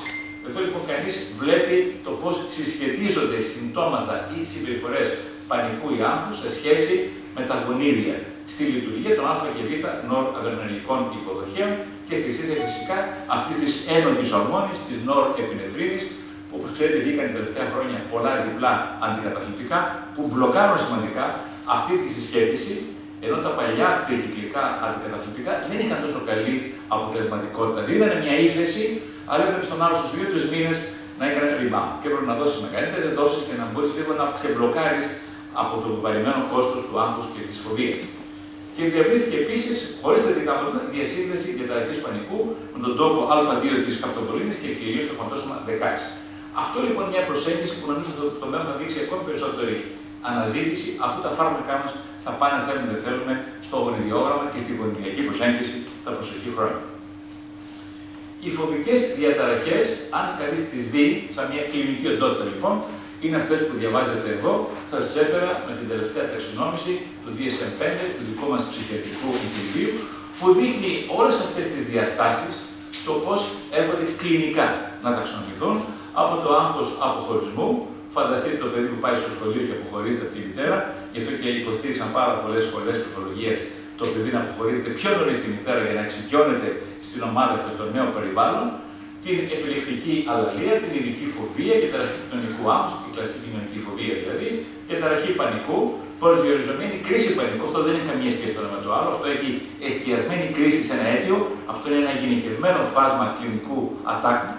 Εδώ λοιπόν κανείς βλέπει το πώς συσχετίζονται συμπτώματα ή συμπεριφορές πανικού ή άγχους σε σχέση με τα γονίδια στη λειτουργία των α και β νορ-αδρεναλικών υποδοχέων και στη σύνδεση φυσικά αυτής της ένοχης ορμόνης, της νορ-επινεφρίνη, που όπως ξέρετε βγήκαν τα τελευταία χρόνια πολλά διπλά αντικαταθλιπτικά, που μπλοκάρουν σημαντικά αυτή τη συσχέτιση ενώ τα παλιά τρικυκλικά αντικαταθλιπτικά δεν είχαν τόσο καλή αποτελεσματικότητα. Δίνανε μια ύφεση, αλλά έπρεπε στον άλλο στους δύο-τρεις μήνες να έκανε rebound. Και έπρεπε να δώσεις μεγαλύτερες δόσεις και να μπορείς λίγο να ξεμπλοκάρεις από το βαρημένο κόστος του άγχους και της φοβίας. Και διαβρύθηκε επίσης, χωρίς θετικά αποτελέσματα, διασύνδεση διαταραχή πανικού με τον τόπο Α2 της καπτοβολίνη και κυρίως το φαντόσμα 16. Αυτό λοιπόν είναι μια προσέγγιση που νομίζω ότι στο μέλλον θα δείξει ακόμη περισσότερη αναζήτηση, αφού τα φάρμακά μας θα πάνε, θέλουμε δεν θέλουμε, στο γονιδιόγραμμα και στη γονιδιακή προσέγγιση τα προσεχή χρόνια. Οι φοβικές διαταραχές, αν κανείς τις δει, σαν μια κλινική οντότητα λοιπόν, είναι αυτές που διαβάζετε εδώ. Σας τι έφερα με την τελευταία ταξινόμηση του DSM-5, του δικού μας ψυχιατρικού Ινστιτούτου, που δείχνει όλες αυτές τις διαστάσεις το πώς έρχονται κλινικά να ταξινομηθούν από το άγχος αποχωρισμού, Φανταστείτε το παιδί που πάει στο σχολείο και αποχωρίζεται από τη μητέρα, γι' αυτό και υποστήριξαν πάρα πολλές σχολές ψυχολογία το παιδί να αποχωρίζεται πιο νωρίς στη μητέρα για να εξοικειώνεται στην ομάδα και στο νέο περιβάλλον, την επιλεκτική αλλαλία, την ειδική φοβία και ταραχή κοινωνικού άγχους, την κλασική κοινωνική φοβία δηλαδή, και ταραχή πανικού, προσδιοριζομένη κρίση πανικού. Αυτό δεν έχει καμία σχέση το με το άλλο. Αυτό έχει εστιασμένη κρίση σε ένα αίτιο. Αυτό είναι ένα γενικευμένο φάσμα κλινικού ατάκου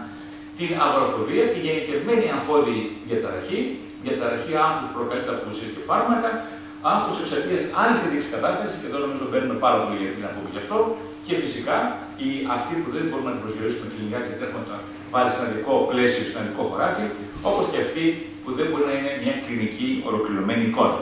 την αγροφοβία, τη γενικευμένη αγχώδη διαταραχή, διαταραχή άγχους προκαλείται από ουσίες και φάρμακα, άγχους εξαιτίας άλλης ειδικής κατάστασης, και εδώ νομίζω μπαίνουμε πάρα πολύ γιατί να πούμε γι' αυτό, και φυσικά οι, αυτοί που δεν μπορούμε να προσδιορίσουμε κλινικά και δεν έχουμε βάλει σε ένα δικό πλαίσιο, σε ένα δικό χωράφι, όπως και αυτοί που δεν μπορεί να είναι μια κλινική ολοκληρωμένη εικόνα.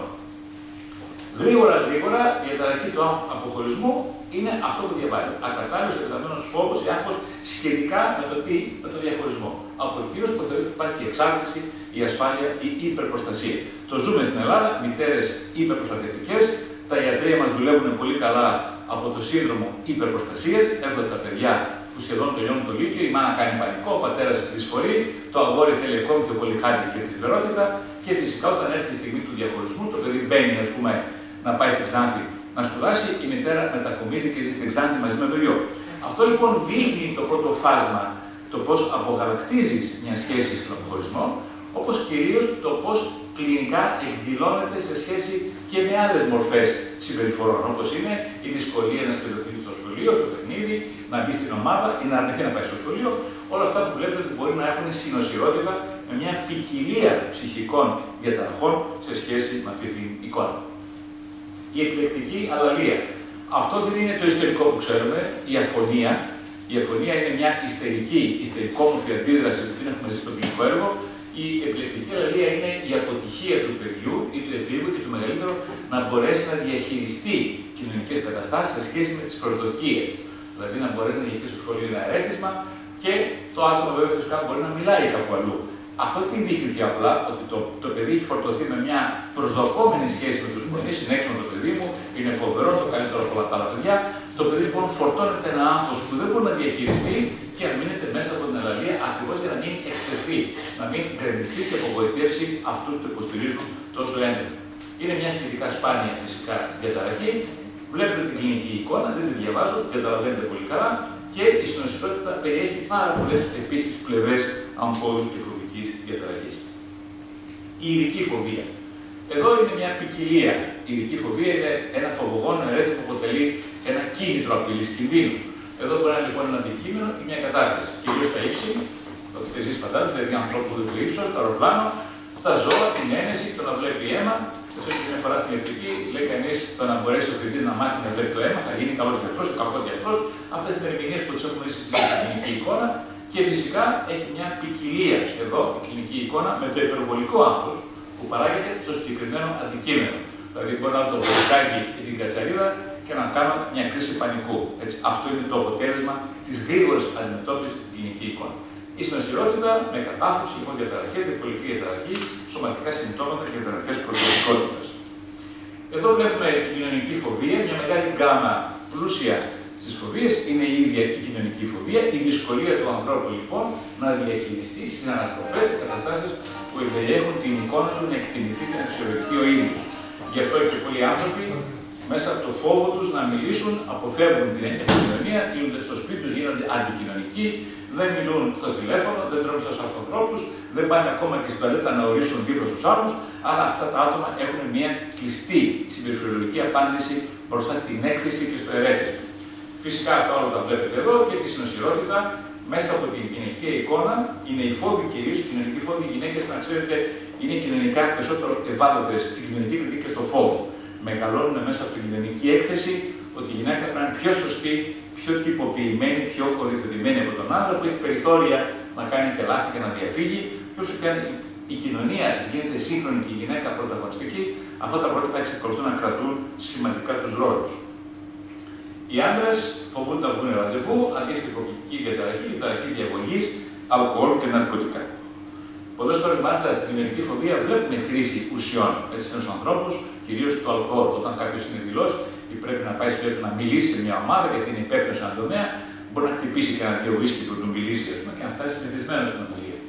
Γρήγορα, γρήγορα, η διαταραχή του αποχωρισμού είναι αυτό που διαβάζει. Ακατάλληλος εκτεταμένο φόβος ή άγχος σχετικά με το τι, με το διαχωρισμό. Από κύριο που θεωρεί ότι υπάρχει η εξάρτηση, η ασφάλεια ή η υπερπροστασία. Το ζούμε στην Ελλάδα, μητέρες υπερπροστατευτικές. Τα ιατρία μας δουλεύουν πολύ καλά από το σύνδρομο υπερπροστασίας. Έρχονται τα παιδιά που σχεδόν τελειώνουν το λύκειο, η μάνα κάνει πανικό, ο πατέρας δυσφορεί, το αγόρι θέλει ακόμη πιο πολύ χάρη και τριπερότητα. Και φυσικά όταν έρθει η στιγμή του διαχωρισμού, το παιδί μπαίνει, ας πούμε, να πάει στη Ξάνθη να σπουδάσει, η μητέρα μετακομίζει και ζει στην Ξάνθη μαζί με το γιο. Αυτό λοιπόν δείχνει το πρώτο φάσμα, το πώς απογαλακτίζει μια σχέση στον αποχωρισμό, όπως κυρίως το πώς κλινικά εκδηλώνεται σε σχέση και με άλλες μορφές συμπεριφορών, όπως είναι η δυσκολία να σχεδιοποιήσει στο σχολείο, στο παιχνίδι, να μπει στην ομάδα ή να αρνηθεί να πάει στο σχολείο. Όλα αυτά που βλέπετε ότι μπορεί να έχουν συνοσιότητα με μια ποικιλία ψυχικών διαταραχών σε σχέση με αυτή την εικόνα η επιλεκτική αλλαλία. Αυτό δεν είναι το ιστορικό που ξέρουμε, η αφωνία. Η αφωνία είναι μια ιστερική, ιστερικόμορφη αντίδραση που την έχουμε ζήσει στο κλινικό έργο. Η επιλεκτική αλλαλία είναι η αποτυχία του παιδιού ή του εφήβου και του μεγαλύτερου να μπορέσει να διαχειριστεί κοινωνικές καταστάσεις σε σχέση με τις προσδοκίες. Δηλαδή να μπορέσει να διαχειριστεί στο σχολείο ένα ερέθισμα και το άτομο βέβαια φυσικά μπορεί να μιλάει κάπου αλλού. Αυτό τι δείχνει και απλά, ότι το, το παιδί έχει φορτωθεί με μια προσδοκόμενη σχέση με τους γονείς, συνέξω το παιδί μου, είναι φοβερό, το καλύτερο από όλα τα άλλα παιδιά. Το παιδί λοιπόν φορτώνεται ένα άγχο που δεν μπορεί να διαχειριστεί και να μείνεται μέσα από την αλλαλία ακριβώς για να μην εκτεθεί, να μην γκρεμιστεί και απογοητεύσει αυτούς που υποστηρίζουν τόσο έντονα. Είναι μια σχετικά σπάνια φυσικά διαταραχή. Βλέπετε την κλινική εικόνα, δεν τη διαβάζω, καταλαβαίνετε πολύ καλά και η συνοσυντότητα περιέχει πάρα πολλές επίσης πλευρές αγχώδου και διαταραχής. Η ειδική φοβία. Εδώ είναι μια ποικιλία. Η ειδική φοβία είναι ένα φοβογόνο ερέθιμο που αποτελεί ένα κίνητρο απειλής κινδύνου. Εδώ μπορεί να είναι λοιπόν ένα αντικείμενο ή μια κατάσταση. Κυρίω τα ύψη, το ότι εσεί φαντάζεστε, δηλαδή ανθρώπου του ύψο, το αεροπλάνο, τα ζώα, την ένεση, το να βλέπει αίμα. Αυτό και μια φορά στην ιατρική λέει κανείς το να μπορέσει ο παιδί να μάθει να βλέπει το αίμα, θα γίνει καλός γιατρός, κακός γιατρός. Αυτές τις ερμηνείες που τις έχουμε στην κλινική εικόνα και φυσικά έχει μια ποικιλία εδώ, η κλινική εικόνα, με το υπερβολικό άγχος, που που παράγεται στο συγκεκριμένο αντικείμενο. Δηλαδή, μπορεί να το βοηθάκι ή την κατσαρίδα και να κάνω μια κρίση πανικού. Έτσι, αυτό είναι το αποτέλεσμα της γρήγορης αντιμετώπισης στην κλινική εικόνα. Η συνοσυρότητα με κατάθεση, διαταραχές, διπολική διαταραχή, σωματικά συμπτώματα και διαταραχές προσωπικότητας. Εδώ βλέπουμε την κοινωνική φοβία, μια μεγάλη γκάμα πλούσια στις φοβίες είναι η ίδια η κοινωνική φοβία, η δυσκολία του ανθρώπου λοιπόν να διαχειριστεί στι αναστροφέ και καταστάσεις που εμπεριέχουν την εικόνα του να εκτιμηθεί και να αξιολογηθεί ο ίδιος. Γι' αυτό και πολλοί άνθρωποι μέσα από το φόβο τους να μιλήσουν, αποφεύγουν την επικοινωνία, κλείνονται στο σπίτι τους, γίνονται αντικοινωνικοί, δεν μιλούν στο τηλέφωνο, δεν τρώνε στου ανθρώπου, δεν πάνε ακόμα και στην τουαλέτα να ορίσουν δίπλα στους άλλους, αλλά αυτά τα άτομα έχουν μια κλειστή συμπεριφερειολογική απάντηση μπροστά στην έκθεση και στο ερέθισμα. Φυσικά αυτά όλα τα βλέπετε εδώ και τη συνοσυρότητα μέσα από την γυναικεία εικόνα είναι οι φόβοι κυρίως, οι κοινωνικοί φόβοι, οι γυναίκες, να ξέρετε, είναι κοινωνικά περισσότερο ευάλωτες στην κοινωνική κριτική και στο φόβο. Μεγαλώνουν μέσα από την κοινωνική έκθεση ότι η γυναίκα πρέπει να είναι πιο σωστή, πιο τυποποιημένη, πιο οριοθετημένη από τον άλλο, που έχει περιθώρια να κάνει και λάθη και να διαφύγει. Και όσο και αν η κοινωνία γίνεται σύγχρονη και η γυναίκα πρωταγωνιστική, αυτά τα πρότυπα εξακολουθούν να κρατούν σημαντικά τους ρόλους. Οι άντρες φοβούνται να βγουν ραντεβού, αντίστοιχη προκλητική διαταραχή, διαταραχή διαγωγής, αλκοόλ και ναρκωτικά. Πολλές φορές, μάλιστα, στην κοινωνική φοβία βλέπουμε χρήση ουσιών έτσι, στους ανθρώπους, κυρίως του αλκοόλ. Όταν κάποιος είναι δηλό ή πρέπει να πάει στο να μιλήσει σε μια ομάδα γιατί είναι υπεύθυνος σε ένα τομέα, μπορεί να χτυπήσει και ένα δύο ουίσκι που του μιλήσει πούμε, και να φτάσει συνηθισμένο στην ομιλία.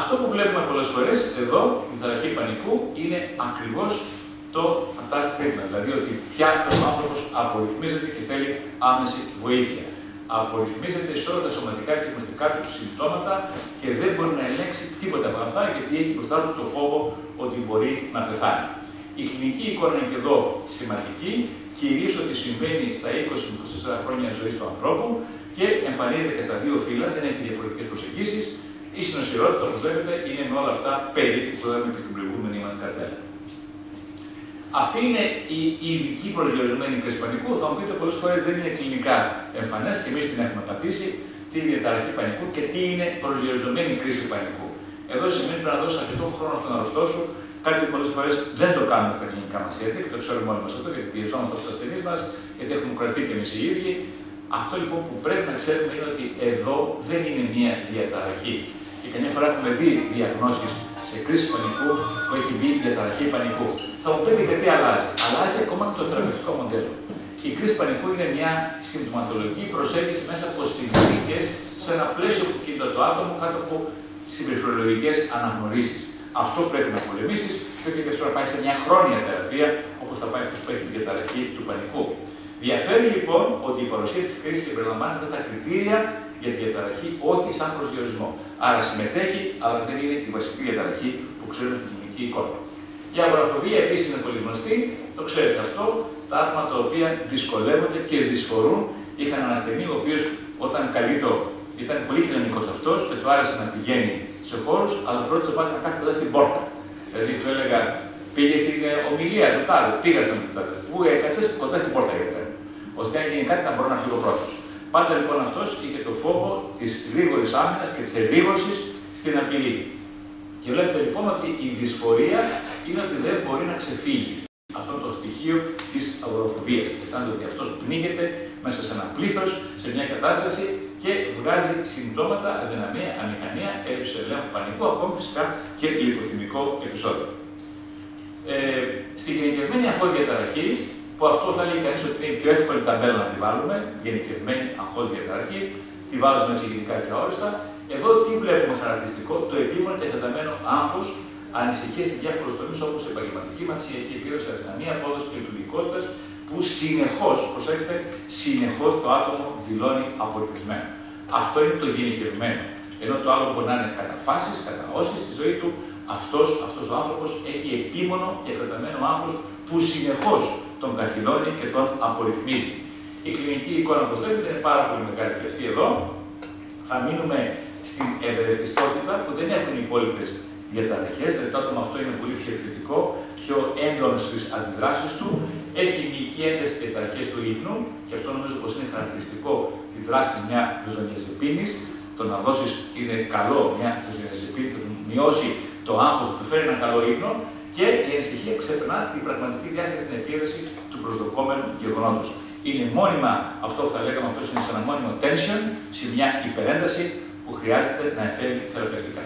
Αυτό που βλέπουμε πολλές φορές εδώ, την ταραχή πανικού, είναι ακριβώς το attached treatment, δηλαδή ότι πια ο άνθρωπος απορριθμίζεται και θέλει άμεση βοήθεια. Απορριθμίζεται σε όλα τα σωματικά και γνωστικά του συμπτώματα και δεν μπορεί να ελέγξει τίποτα από αυτά γιατί έχει μπροστά του το φόβο ότι μπορεί να πεθάνει. Η κλινική εικόνα είναι και εδώ σημαντική, κυρίως ότι συμβαίνει στα 20-24 χρόνια ζωής του ανθρώπου και εμφανίζεται και στα δύο φύλλα, δεν έχει διαφορετικές προσεγγίσεις. Η συνοσυρότητα, όπως βλέπετε, είναι με όλα αυτά περίπου που είδαμε και στην προηγούμενη μας καρτέλα. Αυτή είναι η, η ειδική προσδιορισμένη κρίση πανικού. Θα μου πείτε πολλές φορές δεν είναι κλινικά εμφανές και εμείς την έχουμε πατήσει. Τι είναι διαταραχή πανικού και τι είναι προσδιορισμένη κρίση πανικού. Εδώ σημαίνει πρέπει να δώσει αρκετό χρόνο στον αρρωστό σου, κάτι που πολλές φορές δεν το κάνουμε στα κλινικά μας ιατρία και το ξέρουμε όλοι μας αυτό, γιατί πιεζόμαστε από τους ασθενείς μας, γιατί έχουμε κουραστεί και εμείς οι ίδιοι. Αυτό λοιπόν που πρέπει να ξέρουμε είναι ότι εδώ δεν είναι μια διαταραχή. Και καμιά φορά έχουμε δει διαγνώσεις σε κρίση πανικού που έχει μπει διαταραχή πανικού. Θα μου πείτε γιατί αλλάζει. Αλλάζει ακόμα και το θεραπευτικό μοντέλο. Η κρίση πανικού είναι μια συμπτωματολογική προσέγγιση μέσα από συνθήκες σε ένα πλαίσιο που κινείται το άτομο κάτω από συμπεριφερολογικέ αναγνωρίσεις. Αυτό πρέπει να πολεμήσεις και όχι να πάει σε μια χρόνια θεραπεία όπως θα πάει αυτός που έχει την διαταραχή του πανικού. Διαφέρει λοιπόν ότι η παρουσία της κρίσης συμπεριλαμβάνεται στα κριτήρια για τη διαταραχή, όχι σαν προσδιορισμό. Άρα συμμετέχει, αλλά δεν είναι η βασική διαταραχή που ξέρουμε στην κοινωνική εικόνα. Η αγοραφοβία επίσης είναι πολύ γνωστή, το ξέρετε αυτό. Τα άτομα τα οποία δυσκολεύονται και δυσφορούν. Είχαν ένα ασθενή ο οποίος όταν καλείτο ήταν πολύ κοινωνικό αυτός και του άρεσε να πηγαίνει σε χώρους, αλλά πρώτη πάντα να κάθεται στην πόρτα. Δηλαδή του έλεγα, πήγε στην ομιλία του τάδε, πήγα στον τάδε. Πού έκατσε κοντά στην πόρτα γιατί. ώστε να γίνει κάτι να μπορώ να φύγω πρώτος. Πάντα λοιπόν αυτός είχε το φόβο της γρήγορης άμυνας και της εγρήγορσης στην απειλή. Και βλέπετε λοιπόν ότι η δυσφορία είναι ότι δεν μπορεί να ξεφύγει αυτό το στοιχείο της αγοροφοβία. Αισθάνεται ότι αυτός πνίγεται μέσα σε ένα πλήθος, σε μια κατάσταση και βγάζει συμπτώματα, αδυναμία, αμηχανία, έλλειψη ελέγχου πανικού, ακόμη φυσικά και λιποθυμικό επεισόδιο. Ε, στην γενικευμένη αγχώδια διαταραχή, που αυτό θα λέει κανείς ότι είναι η πιο εύκολη ταμπέλα να τη βάλουμε, γενικευμένη αγχώδια διαταραχή, τη βάζουμε εξηγητικά και αόριστα. Εδώ τι βλέπουμε χαρακτηριστικό, το επίμονο και εκτεταμένο άγχος, ανησυχίες σε διάφορους τομείς όπως επαγγελματική μαθησιακή επίρρωση, αδυναμία, απόδοση και λειτουργικότητα, που συνεχώς, προσέξτε, συνεχώς το άτομο δηλώνει απορριφθισμένο. Αυτό είναι το γενικευμένο. Ενώ το άλλο μπορεί να είναι καταφάσει, καταώσει στη ζωή του, αυτός αυτός ο άνθρωπος έχει επίμονο και κραταμένο άγχος που συνεχώς τον καθυλώνει και τον απορριθμίζει. Η κλινική εικόνα, όπως βλέπετε, είναι πάρα πολύ μεγάλη και αυτή εδώ. Θα μείνουμε στην ευερεθιστότητα που δεν έχουν οι υπόλοιπες διαταραχές, δηλαδή το άτομο αυτό είναι πολύ πιο ευθετικό, πιο έντονος στις αντιδράσεις του, έχει μυϊκή ένταση και διαταραχές του ύπνου, και αυτό νομίζω πως είναι χαρακτηριστικό τη δράση μια βεζονιαζεπίνη. Το να δώσεις είναι καλό μια βεζονιαζεπίνη, το να μειώσει το άγχος του φέρει ένα καλό ύπνο και η ανησυχία ξεπερνά την πραγματική διάσταση στην επίδραση του προσδοκόμενου γεγονότος. Είναι μόνιμα αυτό που θα λέγαμε, αυτό είναι σε ένα μόνιμο tension, σε μια υπερένταση που χρειάζεται να εφέλει θεραπευτικά.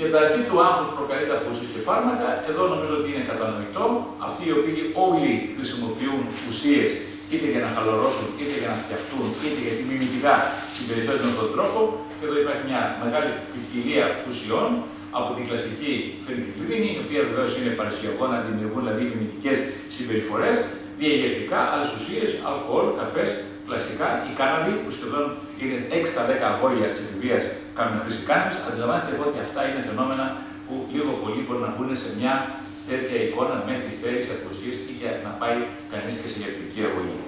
Η ενταραχή του άγχους προκαλεί τα και φάρμακα. Εδώ νομίζω ότι είναι κατανοητό. Αυτοί οι οποίοι όλοι χρησιμοποιούν ουσίες είτε για να χαλαρώσουν, είτε για να φτιαχτούν, είτε γιατί μιμητικά συμπεριφέρονται με τον τρόπο. Και εδώ υπάρχει μια μεγάλη ποικιλία ουσιών από την κλασική φερικυκλίνη, η οποία βεβαίως είναι παρασιογόνα, δημιουργούν δηλαδή μιμητικέ συμπεριφορές, διαγερτικά, άλλες ουσίες, αλκοόλ, καφές, κλασικά, η κάναβη που σχεδόν είναι 6 στα 10 αγόρια της εφηβεία κάνουν χρήση κάναβης, αντιλαμβάνεστε εγώ ότι αυτά είναι φαινόμενα που λίγο πολύ μπορεί να μπουν σε μια τέτοια εικόνα μέχρι στέρηση αποσύρ ή για να πάει κανείς και σε ιατρική αγωγή.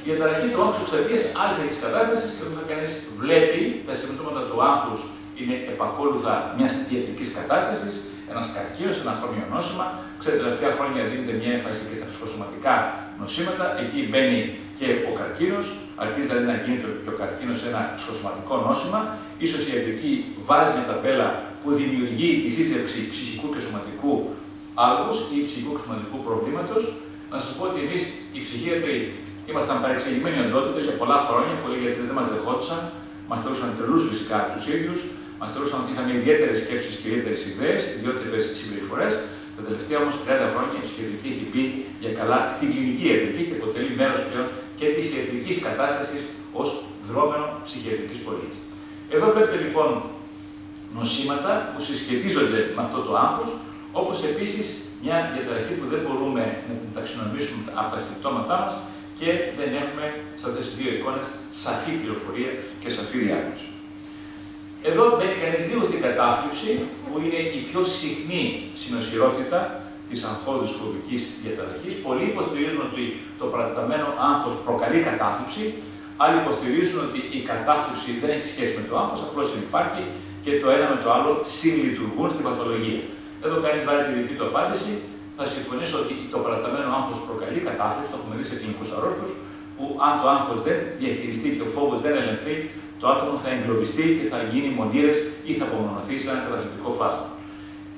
Η διαταραχή του άγχους εξαρτία άλλης τη κατάστασης και όταν κανείς βλέπει τα συμπτώματα του άγχους είναι επακόλουθα μιας ιατρική κατάστασης, ένας καρκίνος, ένα χρόνιο νόσημα. Ξέρετε, τελευταία χρόνια δίνεται μια έμφαση και στα ψυχοσωματικά νοσήματα. Εκεί μπαίνει και ο καρκίνος, αρχίζει δηλαδή να γίνεται και ο καρκίνος ένα ψυχοσωματικό νόσημα. σω η ιατρική βάζει μια ταμπέλα που δημιουργεί τη σύζευξη ψυχικού και σωματικού άλγου ή ψυχικού και σωματικού προβλήματος. Να σας πω ότι εμείς οι ψυχίατροι ήμασταν παρεξηγημένοι οντότητα για πολλά χρόνια. Πολλοί γιατί δεν μας δεχόντουσαν, μας θεωρούσαν τρελούς φυσικά τους ίδιους, μας θεωρούσαν ότι είχαμε ιδιαίτερες σκέψεις και ιδιαίτερες ιδέες, ιδιαίτερε συμπεριφορές. Τα τελευταία όμως 30 χρόνια η ψυχιατρική έχει πει για καλά στην κλινική ιατρική και αποτελεί μέρος πλέον και της ιατρικής κατάστασης ως δρόμενο ψυχιατρικής πορεία. Εδώ βλέπετε λοιπόν νοσήματα που συσχετίζονται με αυτό το άγχος, όπως επίσης μια διαταραχή που δεν μπορούμε να την ταξινομήσουμε από τα συμπτώματά μας και δεν έχουμε σε αυτές τις δύο εικόνες σαφή πληροφορία και σαφή διάγνωση. Εδώ μπαίνει κανείς λίγο στην κατάθλιψη, που είναι η πιο συχνή συνοσυρότητα της αγχώδη φοβική διαταραχής. Πολλοί υποστηρίζουν ότι το παραταμένο άγχος προκαλεί κατάθλιψη, άλλοι υποστηρίζουν ότι η κατάθλιψη δεν έχει σχέση με το άγχος, απλώς υπάρχει και το ένα με το άλλο συλλειτουργούν στην παθολογία. Εδώ κανείς βάζει τη δική του απάντηση. Θα συμφωνήσω ότι το παραταμένο άγχος προκαλεί κατάθλιψη, το έχουμε δει σε κλινικούς αρρώστους, που αν το άγχος δεν διαχειριστεί και ο φόβος δεν ελεγχθεί, το άτομο θα εγκλωβιστεί και θα γίνει μοντήρες ή θα απομονωθεί σε ένα καταθλιπτικό φάσμα.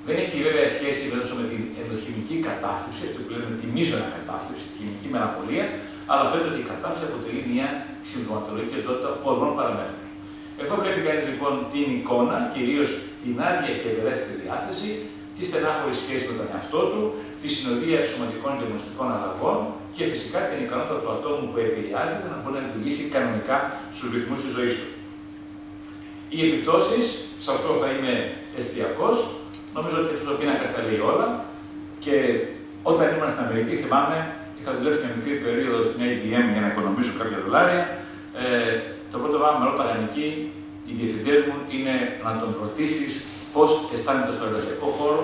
Δεν έχει βέβαια σχέση με την ενδοχημική κατάθλιψη, αυτό που λέμε τη μείζωνα κατάθλιψη, τη χημική μελαγχολία, αλλά φαίνεται ότι η κατάθλιψη αποτελεί μια συμπτωματολογική εντότητα πολλών παραμέτρων. Εδώ βλέπει κανείς λοιπόν την εικόνα, κυρίως την άργια και ευερέθητη διάθεση, τη στενάχωρη σχέση με τον εαυτό του, τη συνοδεία σωματικών και γνωστικών αλλαγών και φυσικά την ικανότητα του ατόμου που επηρεάζεται να μπορεί να λειτουργήσει κανονικά στους ρυθμούς της ζωής του. Οι επιπτώσεις, σε αυτό θα είμαι εστιακό, νομίζω ότι αυτό ο πίνακα τα λέει όλα και όταν ήμουν στην Αμερική, θυμάμαι, είχα δουλέψει μια μικρή περίοδο στην ATM για να οικονομήσω κάποια δολάρια. Ε, το πρώτο πράγμα με ρωτάγαν εκεί, οι διευθυντές μου είναι να τον ρωτήσεις πώς αισθάνεται στο εργασιακό χώρο,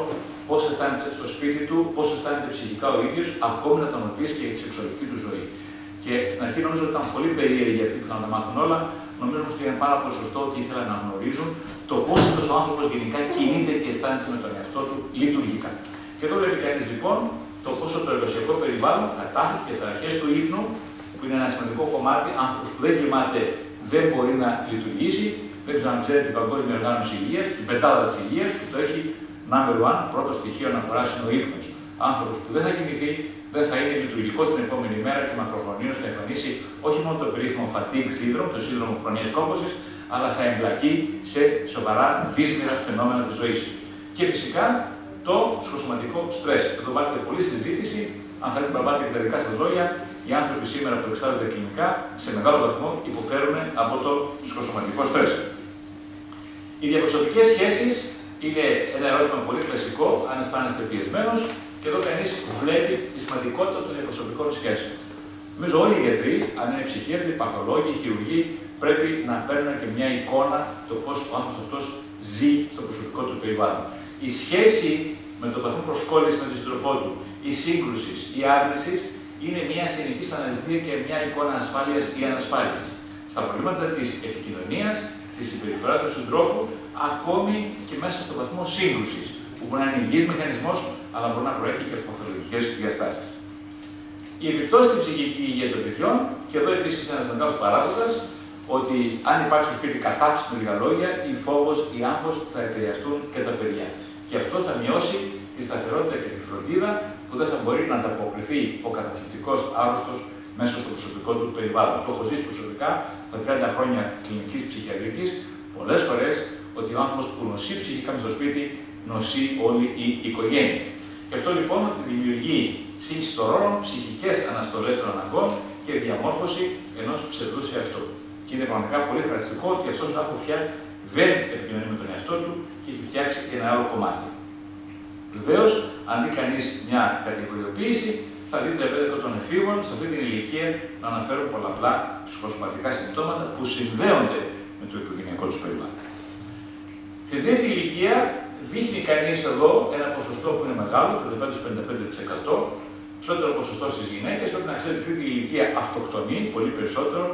πώς αισθάνεται στο σπίτι του, πώς αισθάνεται ψυχικά ο ίδιος, ακόμη να τον ρωτήσεις και για τη σεξουαλική του ζωή. Και στην αρχή νομίζω ότι ήταν πολύ περίεργοι αυτοί που θα τα μάθουν όλα. Νομίζω ότι είναι πάρα πολύ σωστό ότι ήθελαν να γνωρίζουν το πώς αυτός ο άνθρωπος γενικά κινείται και αισθάνεται με τον εαυτό του λειτουργικά. Και εδώ βλέπει κανείς λοιπόν το πόσο το εργασιακό περιβάλλον, κατάφερε και τα αρχές του ύπνου, που είναι ένα σημαντικό κομμάτι, άνθρωπος που δεν κοιμάται δεν μπορεί να λειτουργήσει. Δεν ξέρω αν ξέρετε την Παγκόσμια Οργάνωση Υγείας, την πετάδα της υγείας, που το έχει number one, πρώτο στοιχείο αναφοράς είναι ο ύπνος. Άνθρωπος που δεν θα κοιμηθεί, δεν θα είναι λειτουργικό την επόμενη μέρα και μακροχρονίω θα εμφανίσει όχι μόνο το περίφημο fatigue syndrome, το σύνδρομο χρονία κόμποσης, αλλά θα εμπλακεί σε σοβαρά δύσμηρα φαινόμενα της ζωής. Και φυσικά το ψυχοσωματικό στρες. Εδώ βάλετε πολλή συζήτηση, αν θέλετε να πάρετε τα δικά σα λόγια, οι άνθρωποι σήμερα που εξετάζονται κλινικά σε μεγάλο βαθμό υποφέρουν από το ψυχοσωματικό στρες. Οι διαπροσωπικέ σχέσεις είναι ένα ερώτημα πολύ κλασικό, αν αισθάνεστε πιεσμένος, και εδώ κανείς βλέπει τη σημαντικότητα των διαπροσωπικών σχέσεων. Νομίζω όλοι οι γιατροί, αν είναι ψυχίατροι, παθολόγοι, χειρουργοί, πρέπει να παίρνουν και μια εικόνα το πώς ο άνθρωπος αυτός ζει στο προσωπικό του περιβάλλον. Η σχέση με τον βαθμό προσκόλλησης με τον σύντροφό του, η σύγκρουσης, η άρνησης είναι μια συνεχής αναζήτηση και μια εικόνα ασφάλειας ή ανασφάλειας. Στα προβλήματα της επικοινωνίας, στη συμπεριφοράς του συντρόφου, ακόμη και μέσα στο βαθμό σύγκρουσης, που μπορεί να είναι υγιής μηχανισμός, αλλά μπορεί να προέχει και από παθολογικέ διαστάσεις. Η επιπτώση στην ψυχική υγεία των παιδιών, και εδώ επίσης ένας μεγάλος παράγοντας, ότι αν υπάρξει στο σπίτι κατάψη με λίγα λόγια, η φόβος, η άγχος θα επηρεαστούν και τα παιδιά. Και αυτό θα μειώσει τη σταθερότητα και τη φροντίδα που δεν θα μπορεί να ανταποκριθεί ο καταθλιπτικός άρρωστο μέσα στο προσωπικό του περιβάλλον. Το έχω ζήσει προσωπικά τα 30 χρόνια κλινικής ψυχιατρικής, πολλές φορές ότι ο άνθρωπος που νοσεί ψυχικά με στο σπίτι, νοσεί όλη η οικογένεια. Και αυτό λοιπόν δημιουργεί σύγχυση των ρόλων, ψυχικές αναστολές των αναγκών και διαμόρφωση ενός ψευδού σε αυτό. Και είναι πραγματικά πολύ χαρακτηριστικό ότι αυτός ο άνθρωπος πια δεν επικοινωνεί με τον εαυτό του και έχει φτιάξει ένα άλλο κομμάτι. Βεβαίως, αν δει κανείς μια κατηγοριοποίηση, θα δείτε βέβαια των εφήβων σε αυτή την ηλικία να αναφέρουν πολλαπλά ψυχοσωματικά συμπτώματα που συνδέονται με το οικογενειακό τους περιβάλλον. Στην τρίτη ηλικία δείχνει κανείς εδώ ένα ποσοστό που είναι μεγάλο, 35-55%, ψηλότερο ποσοστό στις γυναίκες, όταν να ξέρετε τρίτη ηλικία αυτοκτονεί, πολύ περισσότερο,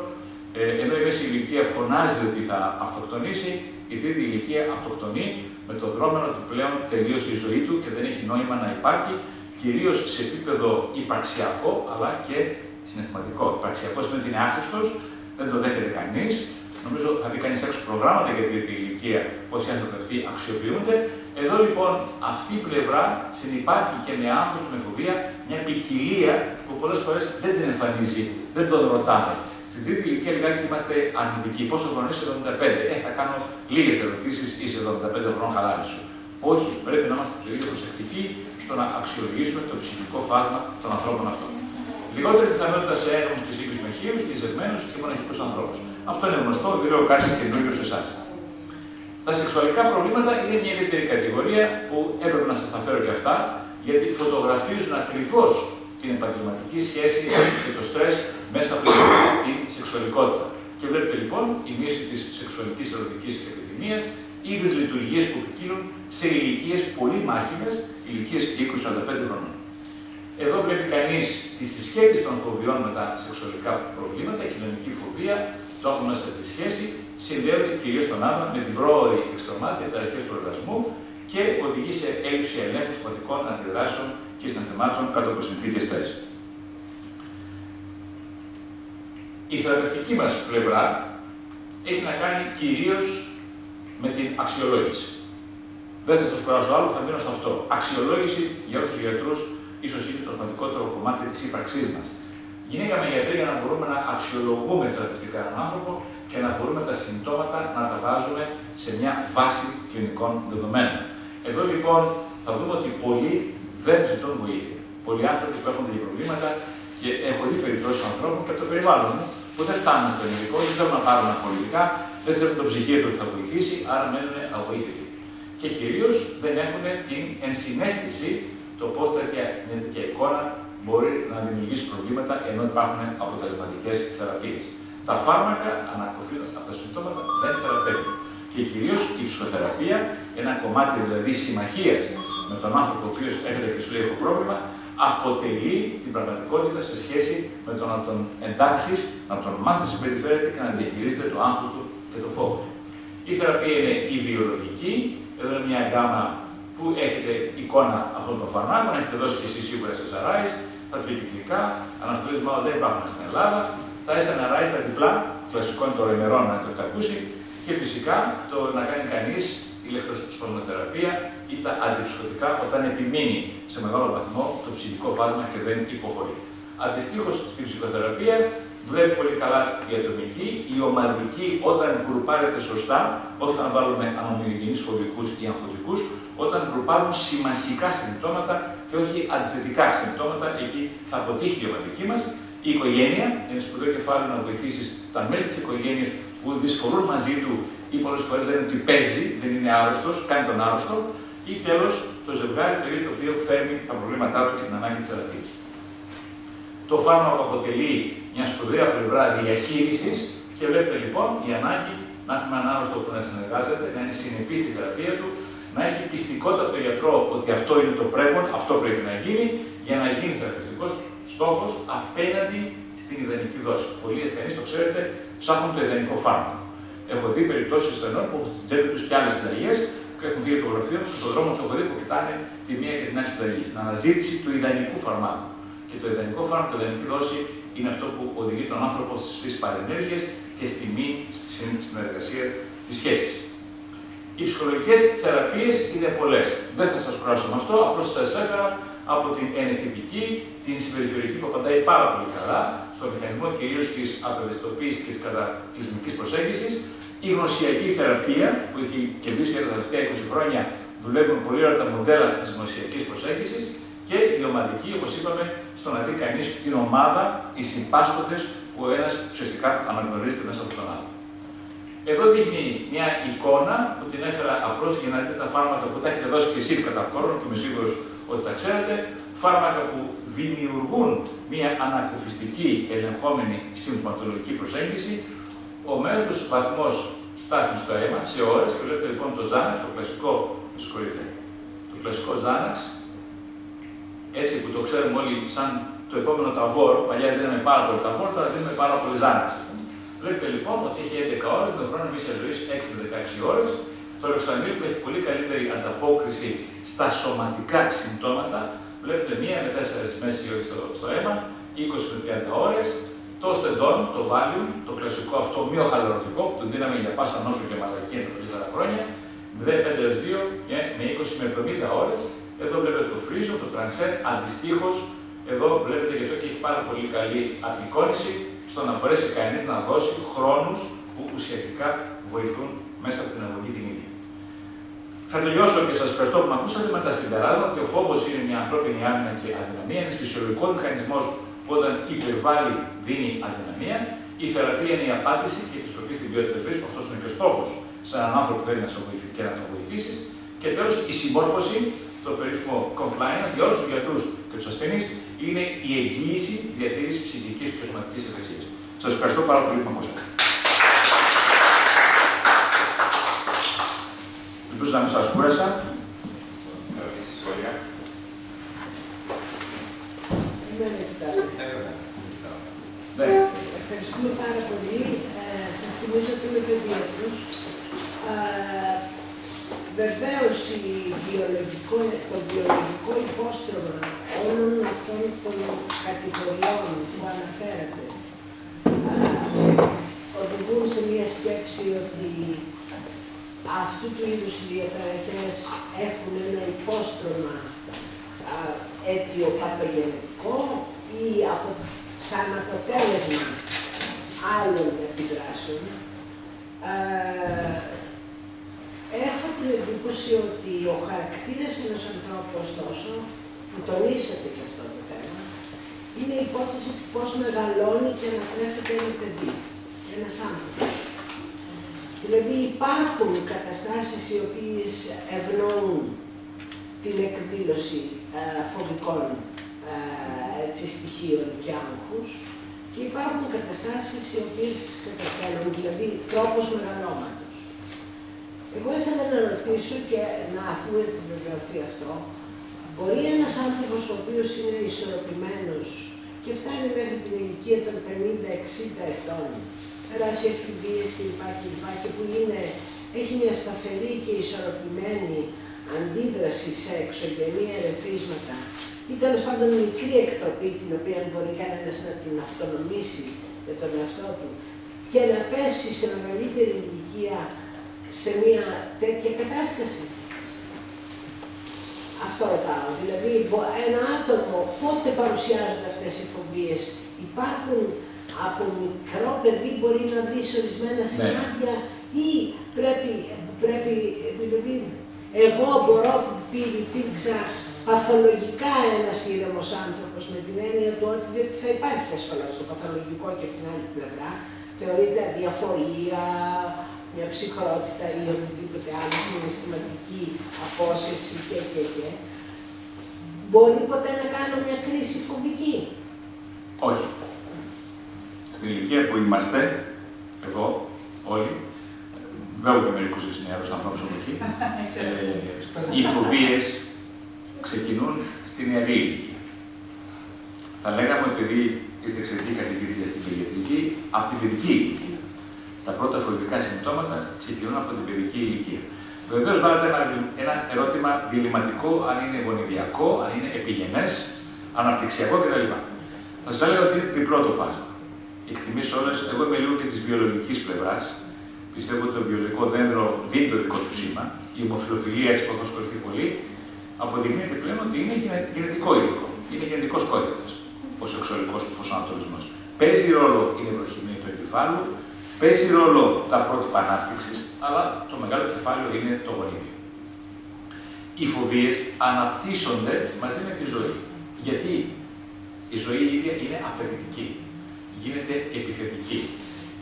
ε, ενώ η μέση ηλικία φωνάζει ότι θα αυτοκτονήσει, η τρίτη ηλικία αυτοκτονεί με το δρόμενο ότι πλέον τελείωσε η ζωή του και δεν έχει νόημα να υπάρχει, κυρίως σε επίπεδο υπαρξιακό αλλά και συναισθηματικό. Υπαρξιακός σημαίνει ότι είναι άχρηστος, δεν το δέχεται κανείς. Νομίζω θα δει κανείς έξω προγράμματα για τρίτη ηλικία, οι άνθρωποι αυτοί αξιοποιούνται. Εδώ λοιπόν αυτή η πλευρά συνεπάρχει και με άγχος με φοβία μια ποικιλία που πολλές φορές δεν την εμφανίζει, δεν τον ρωτάμε. Στην τρίτη ηλικία λιγάκι είμαστε αρνητικοί. Πόσο χρόνο είσαι 75. Ε, θα κάνω λίγες ερωτήσεις, είσαι 75 χρόνων, χαλάρι σου. Όχι, πρέπει να είμαστε το ίδιο προσεκτικοί στο να αξιολογήσουμε το ψυχικό φάσμα των ανθρώπων αυτών. Λιγότερη πιθανότητα σε έγχρωμου και σύγκριση με χείρους, διαζευμένου και μοναχικού ανθρώπου. Αυτό είναι γνωστό, δεν λέω κάτι καινούριο σε εσάς. Τα σεξουαλικά προβλήματα είναι μια ιδιαίτερη κατηγορία που έπρεπε να σας τα φέρω και αυτά, γιατί φωτογραφίζουν ακριβώς την επαγγελματική σχέση και το στρες μέσα από την σεξουαλικότητα. Και βλέπετε λοιπόν η μείωση της σεξουαλικής ερωτικής επιθυμία ή τις λειτουργίες που ποικίλουν σε ηλικίες πολύ μάχημες, ηλικίες 20-45 χρόνων. Εδώ βλέπει κανείς τη συσχέτιση των φοβιών με τα σεξουαλικά προβλήματα, η κοινωνική φοβία, το έχουμε μέσα στη σχέση, συνδέονται κυρίως στον άντρα με την πρόορη εξτρομάτια ταραχέ του οργασμού και οδηγεί σε έλλειψη ελέγχου σωματικών αντιδράσεων και συναισθημάτων κάτω από συνθήκες θέσης. Η θεραπευτική μας πλευρά έχει να κάνει κυρίως με την αξιολόγηση. Δεν θα σας κουράσω άλλο, θα μείνω σε αυτό. Αξιολόγηση για όλους τους γιατρούς ίσως είναι το σημαντικότερο κομμάτι της ύπαρξής μας. Γινήκαμε γιατροί για να μπορούμε να αξιολογούμε θεραπευτικά έναν άνθρωπο και να μπορούμε τα συμπτώματα να τα βάζουμε σε μια βάση κλινικών δεδομένων. Εδώ λοιπόν θα δούμε ότι πολλοί δεν ζητούν βοήθεια. Πολλοί άνθρωποι που έχουν τέτοια προβλήματα και έχω δει περιπτώσεις ανθρώπων και από το περιβάλλον μου που δεν φτάνουν στο ελληνικό, δεν θέλουν να πάρουν απολυτικά, δεν θέλουν το ψυγείο που θα βοηθήσει, άρα μένουν αβοήθητοι. Και κυρίως δεν έχουν την ενσυναίσθηση το πώς τέτοια, μια τέτοια εικόνα μπορεί να δημιουργήσει προβλήματα ενώ υπάρχουν αποτελεσματικές θεραπείες. Τα φάρμακα ανακοφίνουν από τα συμπτώματα δεν θεραπεύουν. Και κυρίως η ψυχοθεραπεία, ένα κομμάτι δηλαδή συμμαχίας με τον άνθρωπο ο οποίος έρχεται και σου λέει: Έχω πρόβλημα, αποτελεί την πραγματικότητα σε σχέση με το να τον εντάξεις, να τον μάθεις να συμπεριφέρεται και να διαχειρίζεται το άγχος του και το φόβο. Η θεραπεία είναι η βιολογική, εδώ είναι μια γκάμα που έχετε εικόνα αυτών των φαρμάκων, έχετε δώσει και εσείς σίγουρα σε SRIs, τα πληκτικά, αναστολέ μάλλον δεν υπάρχουν στην Ελλάδα, τα SNRIs, τα διπλά, κλασικό είναι το ρεμερό να το έχετε ακούσει, και φυσικά το να κάνει κανείς ηλεκτροσπασμοθεραπεία ή τα αντιψυχωτικά όταν επιμείνει σε μεγάλο βαθμό το ψυχικό φάσμα και δεν υποχωρεί. Αντιστοίχως στην ψυχοθεραπεία δουλεύει πολύ καλά η ατομική, η ομαδική όταν γκρουπάρεται σωστά, όχι όταν βάλουμε ανομοιογενείς φοβικούς ή αγχωτικούς, όταν γκρουπάρουν συμμαχικά συμπτώματα και όχι αντιθετικά συμπτώματα, εκεί θα αποτύχει η ομαδική μας. Η οικογένεια, είναι σπουδαίο κεφάλαιο να βοηθήσεις τα μέλη της οικογένειας που δυσφορούν μαζί του ή πολλές φορές λένε ότι παίζει, δεν είναι άρρωστος, κάνει τον άρρωστο. Ή τέλος το ζευγάρι το ίδιο το οποίο φέρνει τα προβλήματά του και την ανάγκη της θεραπείας. Το φάρμακο αποτελεί μια σπουδαία πλευρά διαχείρισης και βλέπετε λοιπόν η ανάγκη να έχουμε έναν άρρωστο που να συνεργάζεται, να είναι συνεπής στη θεραπεία του, να έχει πιστικότητα από τον γιατρό ότι αυτό είναι το πρέπον, αυτό πρέπει να γίνει, για να γίνει θεραπευτικός στόχος απέναντι στην ιδανική δόση. Πολλοί ασθενείς, το ξέρετε, ψάχνουν το ιδανικό φάρμακο. Έχω δει περιπτώσεις ασθενών που έχουν στην τσέπη τους και άλλες συνταγές και έχουν βγει το γραφείο τους στον δρόμο τους έχω δει που κοιτάνε τη μία και την άλλη συνταγή. Στην αναζήτηση του ιδανικού φαρμάκου. Και το ιδανικό φάρμακο, η ιδανική δόση είναι αυτό που οδηγεί τον άνθρωπο στις παρενέργειες και στη μη συνεργασία της σχέσης. Οι ψυχολογικές θεραπείες είναι πολλές. Δεν θα σας κουράσω με αυτό, απλώς σας έφερα από την εναισθητική, την συμπεριφορική που απαντάει πάρα πολύ καλά, στο μηχανισμό κυρίως της απευαισθητοποίηση και της κατακλυσμικής προσέγγισης, η γνωσιακή θεραπεία που έχει κερδίσει τα τελευταία 20 χρόνια, δουλεύουν πολύ ωραία τα μοντέλα της γνωσιακής προσέγγισης και η ομαδική, όπως είπαμε, στο να δει κανείς την ομάδα, οι συμπάσχοντε που ο ένας ουσιαστικά αναγνωρίζεται μέσα από τον άλλο. Εδώ δείχνει μια εικόνα που την έφερα απλώς για να δείτε τα φάρμακα που τα έχετε δώσει και εσείς κατά κόρον και είμαι σίγουρος ότι τα ξέρετε. Φάρμακα που δημιουργούν μια ανακουφιστική ελεγχόμενη συμπτωματολογική προσέγγιση. Ο μέγιστο βαθμός στάθμης στο αίμα σε ώρες και βλέπετε λοιπόν το Ζάναξ, το κλασικό, το κλασικό Ζάναξ, έτσι που το ξέρουμε όλοι σαν το επόμενο ταβόρο, παλιά δίναμε πάρα πολύ ταβόρο, τώρα δίνουμε πάρα πολύ Ζάναξ. Βλέπετε λοιπόν ότι έχει 11 ώρες, με χρόνο μισή ζωή 6-16 ώρες. Το Λεξανδρίο που έχει πολύ καλύτερη ανταπόκριση στα σωματικά συμπτώματα. Βλέπετε μία με 4 μέση ώρες στο, στο αίμα, 20 με 30 ώρες. Το στεντόν, το Valium, το κλασικό αυτό μειοχαλαρωτικό που τον δίναμε για πάσα νόσο και μαλακή τα περισσότερα χρόνια, 0,5 έως 2 με 20 με 70 ώρες. Εδώ βλέπετε το φρίζο, το τρανσέ, αντιστοίχως. Εδώ βλέπετε και αυτό και έχει πάρα πολύ καλή απεικόνηση στο να μπορέσει κανείς να δώσει χρόνους που ουσιαστικά βοηθούν μέσα από την αγωγή την ίδια. Θα τελειώσω και σας ευχαριστώ που με ακούσατε με τα συμπεράσματα ότι ο φόβος είναι μια ανθρώπινη άμυνα και αδυναμία, είναι φυσιολογικός μηχανισμός που όταν υπερβάλλει δίνει αδυναμία. Η θεραπεία είναι η απάντηση και η επιστροφή στην ποιότητα ζωής, αυτός είναι και ο στόχος σε έναν άνθρωπο που θέλει να σε βοηθήσει και να τον βοηθήσεις. Και τέλος, η συμμόρφωση, το περίφημο compliance για όλους τους γιατρούς και τους ασθενείς, είναι η εγγύηση διατήρησης ψυχικής και σωματικής ευεξία. Σας ευχαριστώ πάρα πολύ που με ακούσατε. Ελπίζω να μην σας κούρασα. σχόλια. Ναι. Ευχαριστούμε πάρα πολύ. Ε, σας θυμίζω ότι είμαι παιδίατρος. Ε, βεβαίως η βιολογικό, το βιολογικό υπόστρωμα όλων αυτών των κατηγοριών που αναφέρατε ε, οδηγούν σε μια σκέψη ότι αυτού του είδους οι διαταραχές έχουν ένα υπόστρωμα αίτιο παθογενετικό ή από, σαν αποτέλεσμα άλλων επιδράσεων. Ε, έχω την εντύπωση ότι ο χαρακτήρας ενός ανθρώπου, ωστόσο, που τονίσατε και αυτό το θέμα, είναι η υπόθεση του πώς μεγαλώνει και ανατρέφεται ένα παιδί, ένας άνθρωπος. Δηλαδή υπάρχουν καταστάσεις οι οποίες ευνοούν την εκδήλωση ε, φοβικών ε, έτσι, στοιχείων και άγχους και υπάρχουν καταστάσεις οι οποίες τις καταστέλνουν, δηλαδή τρόπος μεγαλώματος. Εγώ ήθελα να ρωτήσω και να αφού επιβεβαιωθεί αυτό, μπορεί ένας άνθρωπος ο οποίος είναι ισορροπημένος και φτάνει μέχρι την ηλικία των 50-60 ετών, περάσει εφηβείες κλπ. κλπ. και που είναι, έχει μια σταθερή και ισορροπημένη αντίδραση σε εξωγενή ερεθίσματα ή τέλος πάντων μικρή εκτροπή την οποία μπορεί κανένας να την αυτονομήσει για τον εαυτό του και να πέσει σε μεγαλύτερη ηλικία σε μια τέτοια κατάσταση. Αυτό ρωτάω. Δηλαδή, ένα άτομο πότε παρουσιάζονται αυτές οι φοβίες; Υπάρχουν από μικρό παιδί μπορεί να δει ορισμένα ναι. σημάδια ή πρέπει, πρέπει δηλαδή, εγώ μπορώ που υπήρξα παθολογικά ένας ήρεμος άνθρωπος με την έννοια του ότι δεν θα υπάρχει ασφαλώς το παθολογικό και από την άλλη πλευρά. Θεωρείται αδιαφορία, μια ψυχρότητα ή οτιδήποτε άλλο, συναισθηματική απόσυρση και και και. Μπορεί ποτέ να κάνω μια κρίση φοβική; Όχι. Στην ηλικία που είμαστε, εδώ, όλοι, Βέβαια και μερικούς νεαρού ανθρώπους από εκεί. ε, οι φοβίες ξεκινούν στην νεαρή ηλικία. Θα λέγαμε επειδή είστε εξαιρετικοί καθηγητέ στην παιδιατρική, από την παιδική ηλικία. Τα πρώτα φοβικά συμπτώματα ξεκινούν από την παιδική ηλικία. Βεβαίως βάλετε ένα, ένα ερώτημα διληματικό, αν είναι γονιδιακό, αν είναι επιγενές, αναπτυξιακό κτλ. Θα σας έλεγα ότι είναι διπλό το φάσμα. οι εκτιμήσει όλες. Εγώ είμαι λίγο και της βιολογικής πλευράς. Πιστεύω ότι το βιολογικό δέντρο δίνει το δικό του σήμα. Η ομοφιλοφιλία, έτσι που έχω ασχοληθεί πολύ, αποδεικνύεται πλέον ότι είναι γενετικό υλικό. Είναι γενετικό κώδικας ο σεξουαλικός προσανατολισμός. Παίζει ρόλο η νευροχημία του εγκεφάλου, παίζει ρόλο τα πρότυπα ανάπτυξης, αλλά το μεγάλο κεφάλαιο είναι το γονίδιο. Οι φοβίες αναπτύσσονται μαζί με τη ζωή. Γιατί η ζωή η ίδια είναι απαιτητική. Γίνεται επιθετική.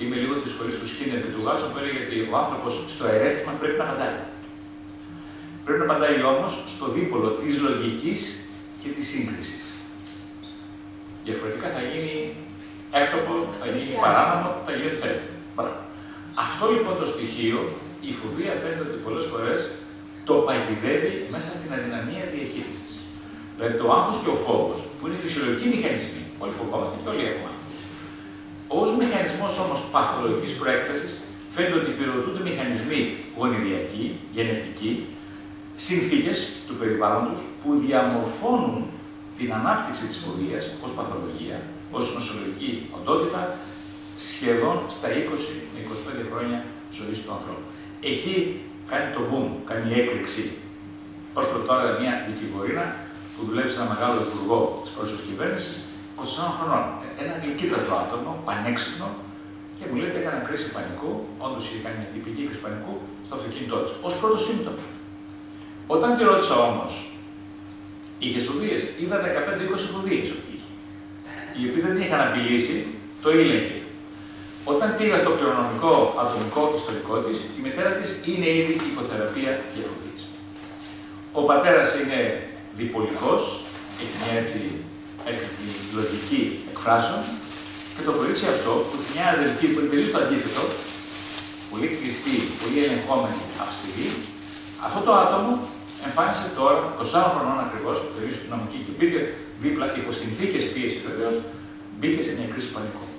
Είμαι λίγο τη σχολή του Σκίνερ και του Γάτσον που έλεγε ότι ο άνθρωπος στο ερέθισμα πρέπει να απαντάει. Πρέπει να απαντάει όμως στο δίπολο της λογικής και της σύγκρισης. Διαφορετικά θα γίνει έκτοπο, θα γίνει παράνομο, θα γίνει θέλει. Αυτό λοιπόν το στοιχείο, η φοβία φαίνεται ότι πολλές φορές το παγιδεύει μέσα στην αδυναμία διαχείρισης. Δηλαδή το άγχος και ο φόβος, που είναι φυσιολογικοί μηχανισμοί, όλοι φοβόμαστε και όλοι έχουμε. Ω μηχανισμός όμως παθολογικής προέκτασης, φαίνεται ότι πυροδοτούνται μηχανισμοί γονιδιακοί, γενετικοί, συνθήκες του περιβάλλοντος που διαμορφώνουν την ανάπτυξη της φοβίας ως παθολογία, ως νοσολογική οντότητα, σχεδόν στα 20 με 25 χρόνια ζωής του ανθρώπου. Εκεί κάνει το boom, κάνει η έκρηξη. Ως το τώρα μια δικηγορίνα που δουλεύει σε ένα μεγάλο υπουργό της πρώτης κυβέρνησης, 24 χρονών. Ένα γλυκύτατο άτομο, πανέξυπνο, και μου λέει ότι έκανε κρίση πανικού, όντως είχε κάνει μια τυπική κρίση πανικού στο αυτοκίνητό της. Ω πρώτο σύμπτωμα. Όταν τη ρώτησα όμως Είχες φοβίες; Είδα 15-20 φοβίες ότι είχε. Οι οποίε δεν είχαν απειλήσει, το ήλεγε. Όταν πήγα στο κληρονομικό ατομικό ιστορικό της, η μητέρα της είναι ήδη υποθεραπεία για φοβίε. Ο πατέρας είναι διπολικός, έχει μια έτσι έκρητη λογική εκφράσεων και το κορίτσι αυτό που έχει μια αδελφή που είναι τελείως το αντίθετο, πολύ κλειστή, πολύ ελεγχόμενη, αυστηρή, αυτό το άτομο εμφάνισε τώρα, 20 χρονών ακριβώς, που τελείωσε την νομική και μπήκε δίπλα υπό συνθήκες πίεσης βεβαίως, μπήκε σε μια κρίση πανικού.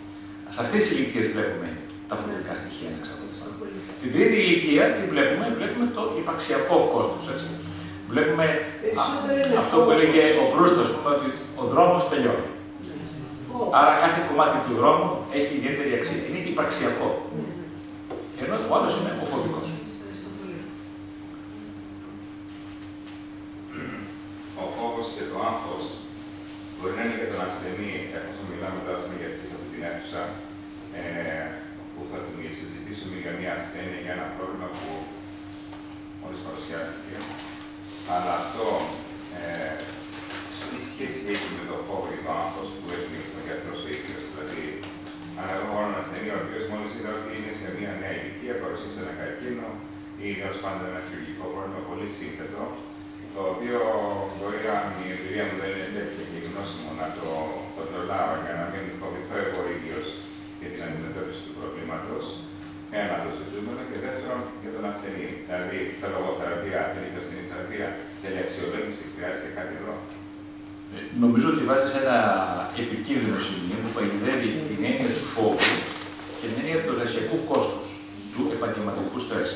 Σε αυτές τις ηλικίες βλέπουμε τα πολιτικά στοιχεία να εξαπολυστά. Στην τρίτη ηλικία τι βλέπουμε, βλέπουμε το υπαξιακό κόσμος. Βλέπουμε α, αυτό που έλεγε ο Προύστο, ότι ο δρόμος τελειώνει. Άρα κάθε κομμάτι του δρόμου έχει ιδιαίτερη αξία. Είναι υπαρξιακό. Ενώ ο άλλος είναι ο φοβικός. και το άγχος μπορεί να είναι για τον ασθενή, εφόσον μιλάμε τώρα στην ηγετική αυτή την αίθουσα, ε, που θα του συζητήσουμε για μια ασθένεια, για ένα πρόβλημα που μόλις παρουσιάστηκε. Αλλά αυτό ε, τι σχέση έχει με το φόβο ή το άγχος που έχει ο γιατρός ο ίδιος. Δηλαδή, αν εγώ έχω έναν ασθενή ο οποίος μόλις είδα ότι είναι σε μια νέα ηλικία, παρουσίασε ένα καρκίνο ή τέλος πάντων ένα χειρουργικό πρόβλημα πολύ σύνθετο, το οποίο μπορεί αν η εμπειρία μου δεν είναι τέτοια και η γνώση μου να το προλάβω για να μην φοβηθώ εγώ ίδιο για την αντιμετώπιση του προβλήματο. Ένα το ζητούμενο και δεύτερον για τον ασθενή. Δηλαδή, θέλω λογοθεραπεία, θέλει και ασθενή θεραπεία, θέλει αξιολόγηση, χρειάζεται κάτι εδώ. Ε, νομίζω ότι βάζει ένα επικίνδυνο σημείο που παγιδεύει την έννοια του φόβου και την έννοια του εργασιακού κόστους, του επαγγελματικού στρες.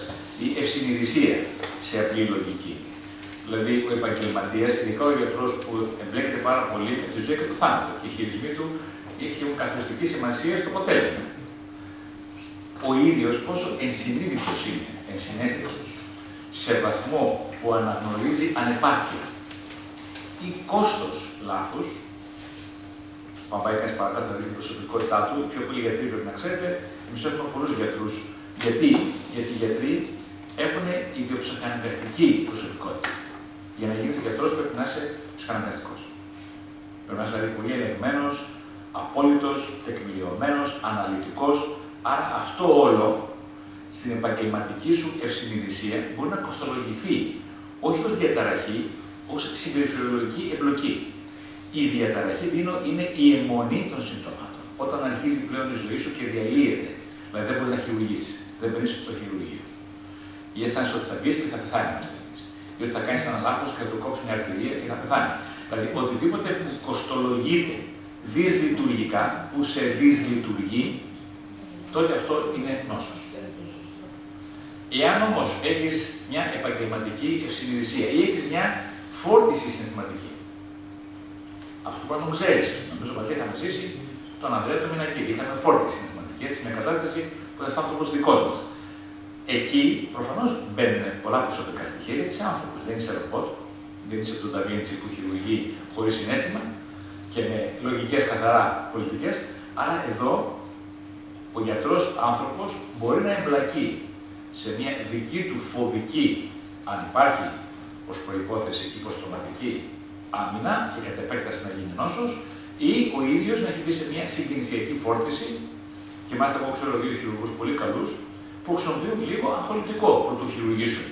Η ευσυνειδησία σε απλή λογική. Δηλαδή, ο επαγγελματίας, ειδικά ο γιατρός που εμπλέκεται πάρα πολύ με τη ζωή και το θάνατο. Και οι χειρισμοί του έχουν καθοριστική σημασία στο αποτέλεσμα. Ο ίδιος πόσο ενσυνείδητος είναι, ενσυναίσθητος, σε βαθμό που αναγνωρίζει ανεπάρκεια ή κόστος λάθο, αν πάει κανεί παρακάτω, δηλαδή την προσωπικότητά του, πιο πολλοί γιατροί πρέπει να ξέρετε, εμείς έχουμε πολλούς γιατρούς. Γιατί, γιατί οι γιατροί έχουν ιδιοψυχαναγκαστική προσωπικότητα. Για να γίνεις γιατρός πρέπει να είσαι ψυχαναγκαστικός. Πρέπει να είσαι δηλαδή πολύ ελεγμένο, απόλυτος, τεκμηριωμένος, αναλυτικός. Άρα αυτό όλο στην επαγγελματική σου ευσυνειδησία μπορεί να κοστολογηθεί όχι ως διαταραχή, ως συμπεριφερειολογική εμπλοκή. Η διαταραχή δίνω είναι η αιμονή των συμπτωμάτων. Όταν αρχίζει πλέον η ζωή σου και διαλύεται. Δηλαδή δεν μπορείς να χειρουργήσεις. Δεν μπαίνεις στο χειρουργείο. Ή αισθάνεσαι ότι θα πεις και θα πεθάνει διότι θα κάνεις ένα λάθος και θα του κόψεις μια αρτηρία και θα πεθάνει. Δηλαδή, οτιδήποτε που κοστολογείται δυσλειτουργικά, που σε δυσλειτουργεί, τότε αυτό είναι νόσος. Εάν όμως έχεις μια επαγγελματική ευσυνειδησία ή έχεις μια φόρτιση συναισθηματική, αυτό που το ξέρεις, νομίζω μαζί είχαμε ζήσει τον Ανδρέα του Μινακίδη. Είχαμε φόρτιση συναισθηματική έτσι, με κατάσταση που ήταν άνθρωπος δικός μας. Εκεί προφανώς μπαίνουν πολλά προσωπικά στοιχεία γιατί είσαι άνθρωπος. Δεν είσαι ρομπότ, δεν είσαι του Νταβίντσι που χειρουργεί χωρίς συνέστημα και με λογικές καθαρά πολιτικές. Άρα εδώ ο γιατρός άνθρωπος μπορεί να εμπλακεί σε μια δική του φοβική, αν υπάρχει ως προπόθεση υποστρωματική άμυνα και κατ' επέκταση να γίνει νόσος, ή ο ίδιος να έχει μπει σε μια συγκινησιακή φόρτιση, και μάλιστα εγώ ξέρω δύο χειρουργούς πολύ καλούς, που χρησιμοποιούν λίγο αγχολητικό πρωτού χειρουργήσουν.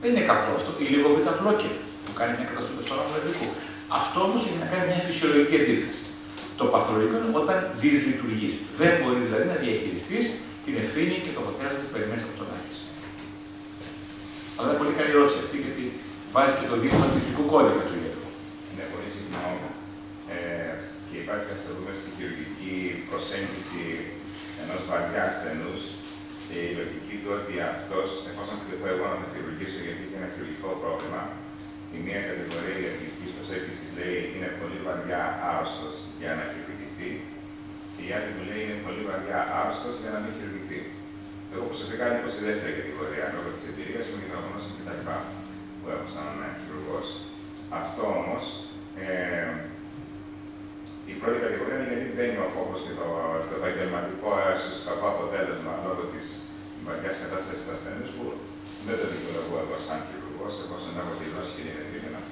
Δεν είναι κακό αυτό. Ή λίγο β' που κάνει μια καταστροφή του αναπληκτικού. Αυτό όμως έχει να κάνει μια φυσιολογική αντίθεση. Το παθολογικό είναι όταν δυσλειτουργείς. Δεν μπορείς δηλαδή να διαχειριστείς την ευθύνη και το αποτέλεσμα που περιμένεις από τον Άγιος. Αλλά είναι πολύ καλή ερώτηση αυτή, γιατί βάζει και το δίκτυο του ηθικού κώδικα του γιατρού. Είναι πολύ συχνό ε, και υπάρχει, α δούμε, στην χειρουργική προσέγγιση ενός βαριά ασθενούς και η λογική του ότι αυτός, εφόσον κληθώ εγώ να με χειρουργήσω γιατί έχει ένα χειρουργικό πρόβλημα, η μία κατηγορία ιατρική προσέγγιση λέει είναι πολύ βαριά άρρωστος για να χειρουργηθεί, και η άλλη μου λέει είναι πολύ βαριά άρρωστος για να μην χειρουργηθεί. Εγώ προσωπικά ανήκω στη δεύτερη κατηγορία λόγω της εμπειρίας μου και των γνώσεων κτλ. που έχω σαν χειρουργός. Αυτό όμως ε, η πρώτη κατηγορία είναι γιατί μπαίνει ο φόβος και το, το επαγγελματικό έσω κακό αποτέλεσμα λόγω της βαριάς κατάστασης του ασθενού που δεν το δικαιολογώ εγώ σαν χειρουργός, εφόσον έχω τη γνώση και την εμπειρία να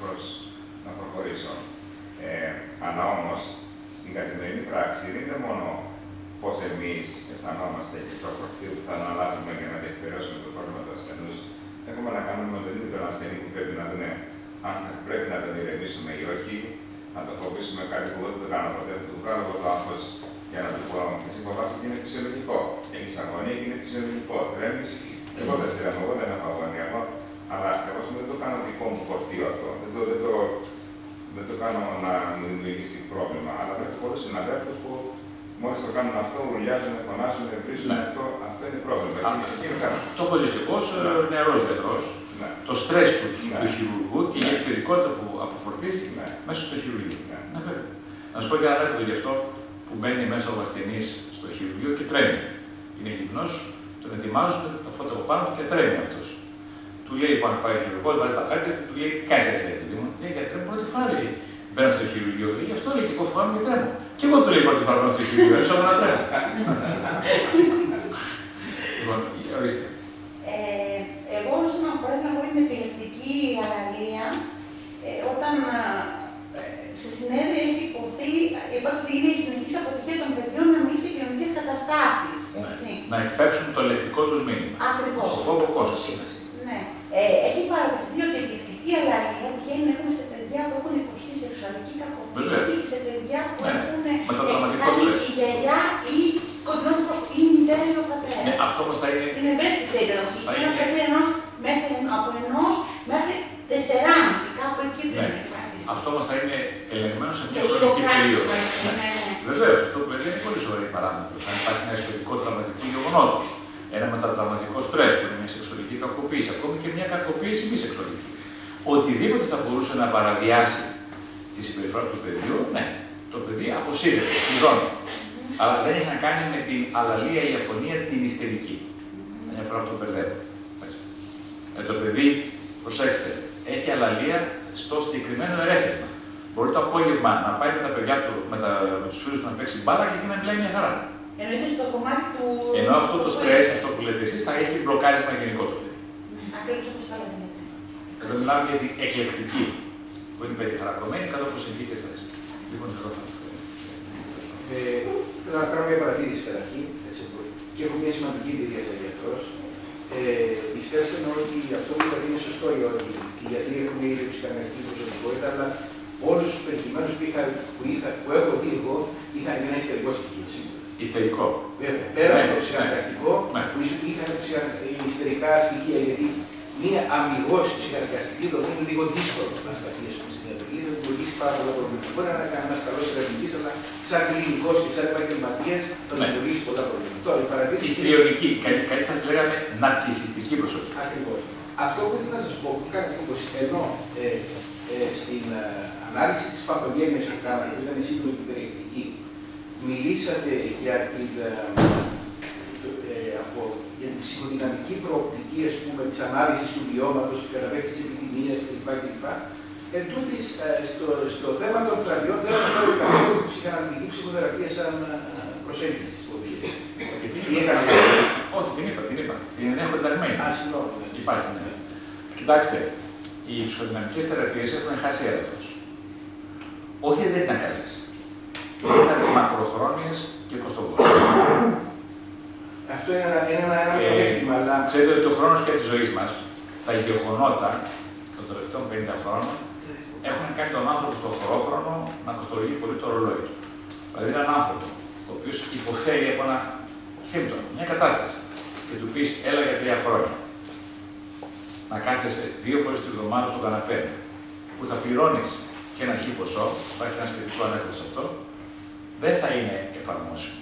προχωρήσω. Ε, αλλά όμως στην καθημερινή πράξη δεν είναι μόνο πώς εμείς αισθανόμαστε και το προφίλ που θα αναλάβουμε για να διεκπαιρεώσουμε το πρόβλημα του ασθενούς. Έχουμε να κάνουμε με τον ίδιο τον ασθενή που πρέπει να δούμε αν θα πρέπει να τον ηρεμήσουμε ή όχι, να το φοβήσουμε κάτι που δεν το κάνω ποτέ, του κάνω το λάθο για να του πω: Εσύ φοβάσαι και είναι φυσιολογικό. Έχεις αγωνία και είναι φυσιολογικό. Τρέμει, εγώ δεν τρέμω, εγώ δεν έχω αγωνία. Αλλά εγώ δεν το κάνω δικό μου φορτίο αυτό. Δεν το, δεν το, δεν το κάνω να μου δημιουργήσει πρόβλημα. Αλλά πρέπει πολλούς συναδέλφους που μόλις το κάνουν αυτό, ουρλιάζουν, φωνάζουν, βρίζουν. Ναι. Αυτό, αυτό είναι πρόβλημα. Το έχω ζήσει εγώ νεαρός γιατρός. Ναι. Το στρες του, ναι. του χειρουργού και η ευθερικότητα που αποφορτίζει ναι. μέσα στο χειρουργείο. Ναι. Ναι, να σου πω και ένα ανέκδοτο γι' αυτό που μπαίνει μέσα ο ασθενής στο χειρουργείο και τρέμει. Είναι γυμνός, τον ετοιμάζουν, το φώτο από πάνω και τρέμει αυτός. Του λέει πάνω πάει ο χειρουργός, βάζει τα πέντε, του λέει τι κάνεις έτσι, παιδί μου; Λέει γιατί τρέμω πρώτη φορά λέει. Μπαίνω στο χειρουργείο, λέει γι' αυτό λέει και εγώ φοβάμαι και τρέμω. Και εγώ του λέει πρώτη φορά στο χειρουργείο, έτσι να τρέμω. λοιπόν, ορίστε. Ε, εγώ όσον αφορά την την επιλεκτική αραλία, ε, όταν ε, σε συνέδρια έχει υποθεί, είπατε ότι είναι η συνεχή αποτυχία των παιδιών να μην σε κοινωνικέ καταστάσει. Να εκπέψουν το λεκτικό του μήνυμα. Ακριβώ. Το φόβο κόστο. Ναι. Ε, έχει παραδειχθεί ότι η επιλεκτική αραλία τυχαίνει να έχουμε σε παιδιά που έχουν υποστεί σεξουαλική κακοποίηση και σε παιδιά που ναι. έχουν χάσει η γιαγιά ή κοντινό ή η μητέρα ή ο πατέρα. Ναι, αυτό όμω θα είναι. Στην ευαίσθητη περίπτωση. Μέχρι ενό μέχρι από ενό μέχρι τεσσεράμιση, κάπου εκεί ναι. Αυτό όμω θα είναι ελεγμένο σε μια χρονική περίοδο. Ναι. ναι. Βεβαίω, αυτό που είναι πολύ σοβαρή παράμετρο. Αν υπάρχει ένα ιστορικό τραυματικό γεγονότο, ένα μετατραυματικό στρε που είναι μια σεξουαλική κακοποίηση, ακόμη και μια κακοποίηση μη σεξουαλική. Οτιδήποτε θα μπορούσε να παραδιάσει τη συμπεριφορά του παιδιού, ναι, το παιδί αποσύρεται, πληρώνει. Αλλά δεν έχει να κάνει με την αλαλία ή αφωνία την ιστερική. Μια φορά το μπερδεύω. Ε, το παιδί, προσέξτε, έχει αλαλία στο συγκεκριμένο ερέθισμα. Μπορεί το απόγευμα να πάει με τα παιδιά του, με, τα, με του φίλου του να παίξει μπάλα και εκεί να μιλάει μια χαρά. Εννοείται στο κομμάτι του. Ενώ αυτό το στρε, αυτό που λέτε εσεί, θα έχει μπλοκάρισμα γενικό το παιδί. Ακριβώ όπω το λέτε. Εδώ μιλάμε για την εκλεκτική, που είναι περιχαρακωμένη κάτω από συνθήκε στρε. Λοιπόν, εδώ ε, Θέλω να κάνω μια παρατήρηση καταρχήν και έχω μια σημαντική εμπειρία σαν γιατρός. Ε, πιστέψτε με ότι αυτό που είπατε είναι σωστό οι ότι οι γιατροί έχουν ήδη ψυχαναγκαστική προσωπικότητα, αλλά όλους τους πετυχημένου που, είχα, που, είχα, που έχω δει εγώ είχαν ένα ιστερικό στοιχείο. Ιστερικό. Βέβαια. Πέρα από το ψυχαναγκαστικό, ναι. που είχαν ιστερικά στοιχεία, γιατί μία αμυγός ψυχαναγκαστική δομή είναι λίγο δύσκολο να σταθεί στην ιατρική, δεν δημιουργήσει πάρα πολλά προβλήματα. Μπορεί να είναι ένας καλός ερευνητή, αλλά σαν κλινικός και σαν επαγγελματίας θα ναι. δημιουργήσει πολλά προβλήματα. Τώρα, η παρατήρηση. Ιστριονική, καλύτερα τη λέγαμε ναρκιστική προσοχή. Ακριβώς. Αυτό που ήθελα να σας πω που κάνει εντύπωση ενώ ε, ε, στην ε, ανάλυση της παθογένειας που κάναμε, που ήταν η σύντομη και περιεκτική, μιλήσατε για την, ε, ε, από, για την ψυχοδυναμική προοπτική ας πούμε, της ανάλυσης του βιώματος, της καταπέκτησης επιθυμίας κλπ. κλπ. Εν τούτης, ε, στο, στο θέμα των θραβιών δεν αναφέρω καθόλου την ψυχαναλυτική ψυχοθεραπεία σαν ε, προσέγγιση. Τι έκανα Όχι, την είπα, την είπα. Την έχω ενταγμένη. Α, συγγνώμη. Υπάρχει, ναι. Κοιτάξτε, οι ψυχοδυναμικέ θεραπείες έχουν χάσει έδαφος. Όχι, δεν ήταν καλές. Ήταν μακροχρόνιες και κοστοβόρε. Αυτό είναι ένα, είναι ένα, ένα ε, αλλά... Ξέρετε ότι ο χρόνος και της ζωής μας, τα γεγονότα των τελευταίων 50 χρόνων, έχουν κάνει τον άνθρωπο στον χωρόχρονο να κοστολογεί πολύ το ρολόι του. Δηλαδή, έναν άνθρωπο, ο οποίος υποφέρει από ένα σύμπτωμα, μια κατάσταση, και του πεις έλα για τρία χρόνια. Να κάθεσαι δύο φορές τη βδομάδα στον καναπέ, που θα πληρώνεις και ένα χι ποσό, υπάρχει ένα σχετικό ανέκδοτο σε αυτό, δεν θα είναι εφαρμόσιμο.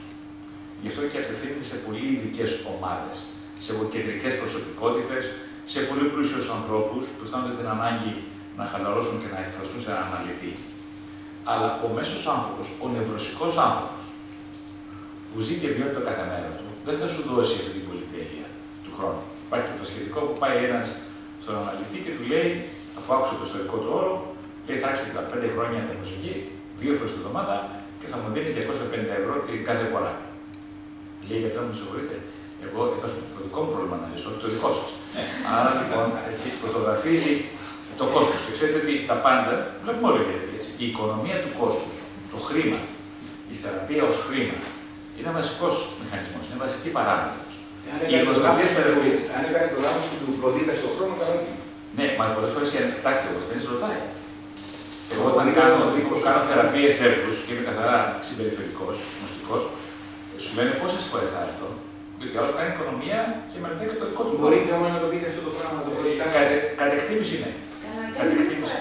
Γι' αυτό και απευθύνεται σε πολύ ειδικές ομάδες, σε κεντρικές προσωπικότητες, σε πολύ πλούσιους ανθρώπους που αισθάνονται την ανάγκη να χαλαρώσουν και να εκφραστούν σε έναν αναλυτή. Αλλά ο μέσος άνθρωπος, ο νευρωσικό άνθρωπος, που ζει και βιώνει το κατά μέρα του, δεν θα σου δώσει αυτή την πολυτέλεια του χρόνου. Υπάρχει και το σχετικό που πάει ένας στον αναλυτή και του λέει, αφού άκουσε το ιστορικό του όρο, λέει θα έρθει τα πέντε χρόνια τη μουσική, δύο φορές τη εβδομάδα και θα μου δίνεις 250 ευρώ την κάθε φορά. Λέει γιατί μου συγχωρείτε, εγώ εδώ το δικό μου πρόβλημα να λύσω, όχι το δικό σας. Ναι. Άρα λοιπόν έτσι φωτογραφίζει το κόστο. Και ξέρετε ότι τα πάντα βλέπουμε όλοι γιατί έτσι. Η οικονομία του κόστου, το χρήμα, η θεραπεία ως χρήμα, είναι βασικός μηχανισμός, είναι βασική παράμετρο. Οι γνωστικέ θεραπείε. Αν έκανε το λάθος του προδίδα στον χρόνο, καλό Ναι, μα πολλές φορές κοιτάξτε, ο ασθενή ρωτάει. Εγώ όταν κάνω, κάνω θεραπείες έρθου και είμαι καθαρά συμπεριφερικός, γνωστικός, σου λένε πόσες φορές θα έρθω; Διότι άλλο κάνει οικονομία και μετά και το δικό του. Μπορείτε όμως να το πείτε αυτό το πράγμα, το προδικάσετε. Κατ' εκτίμηση ναι. Κατ' εκτίμηση.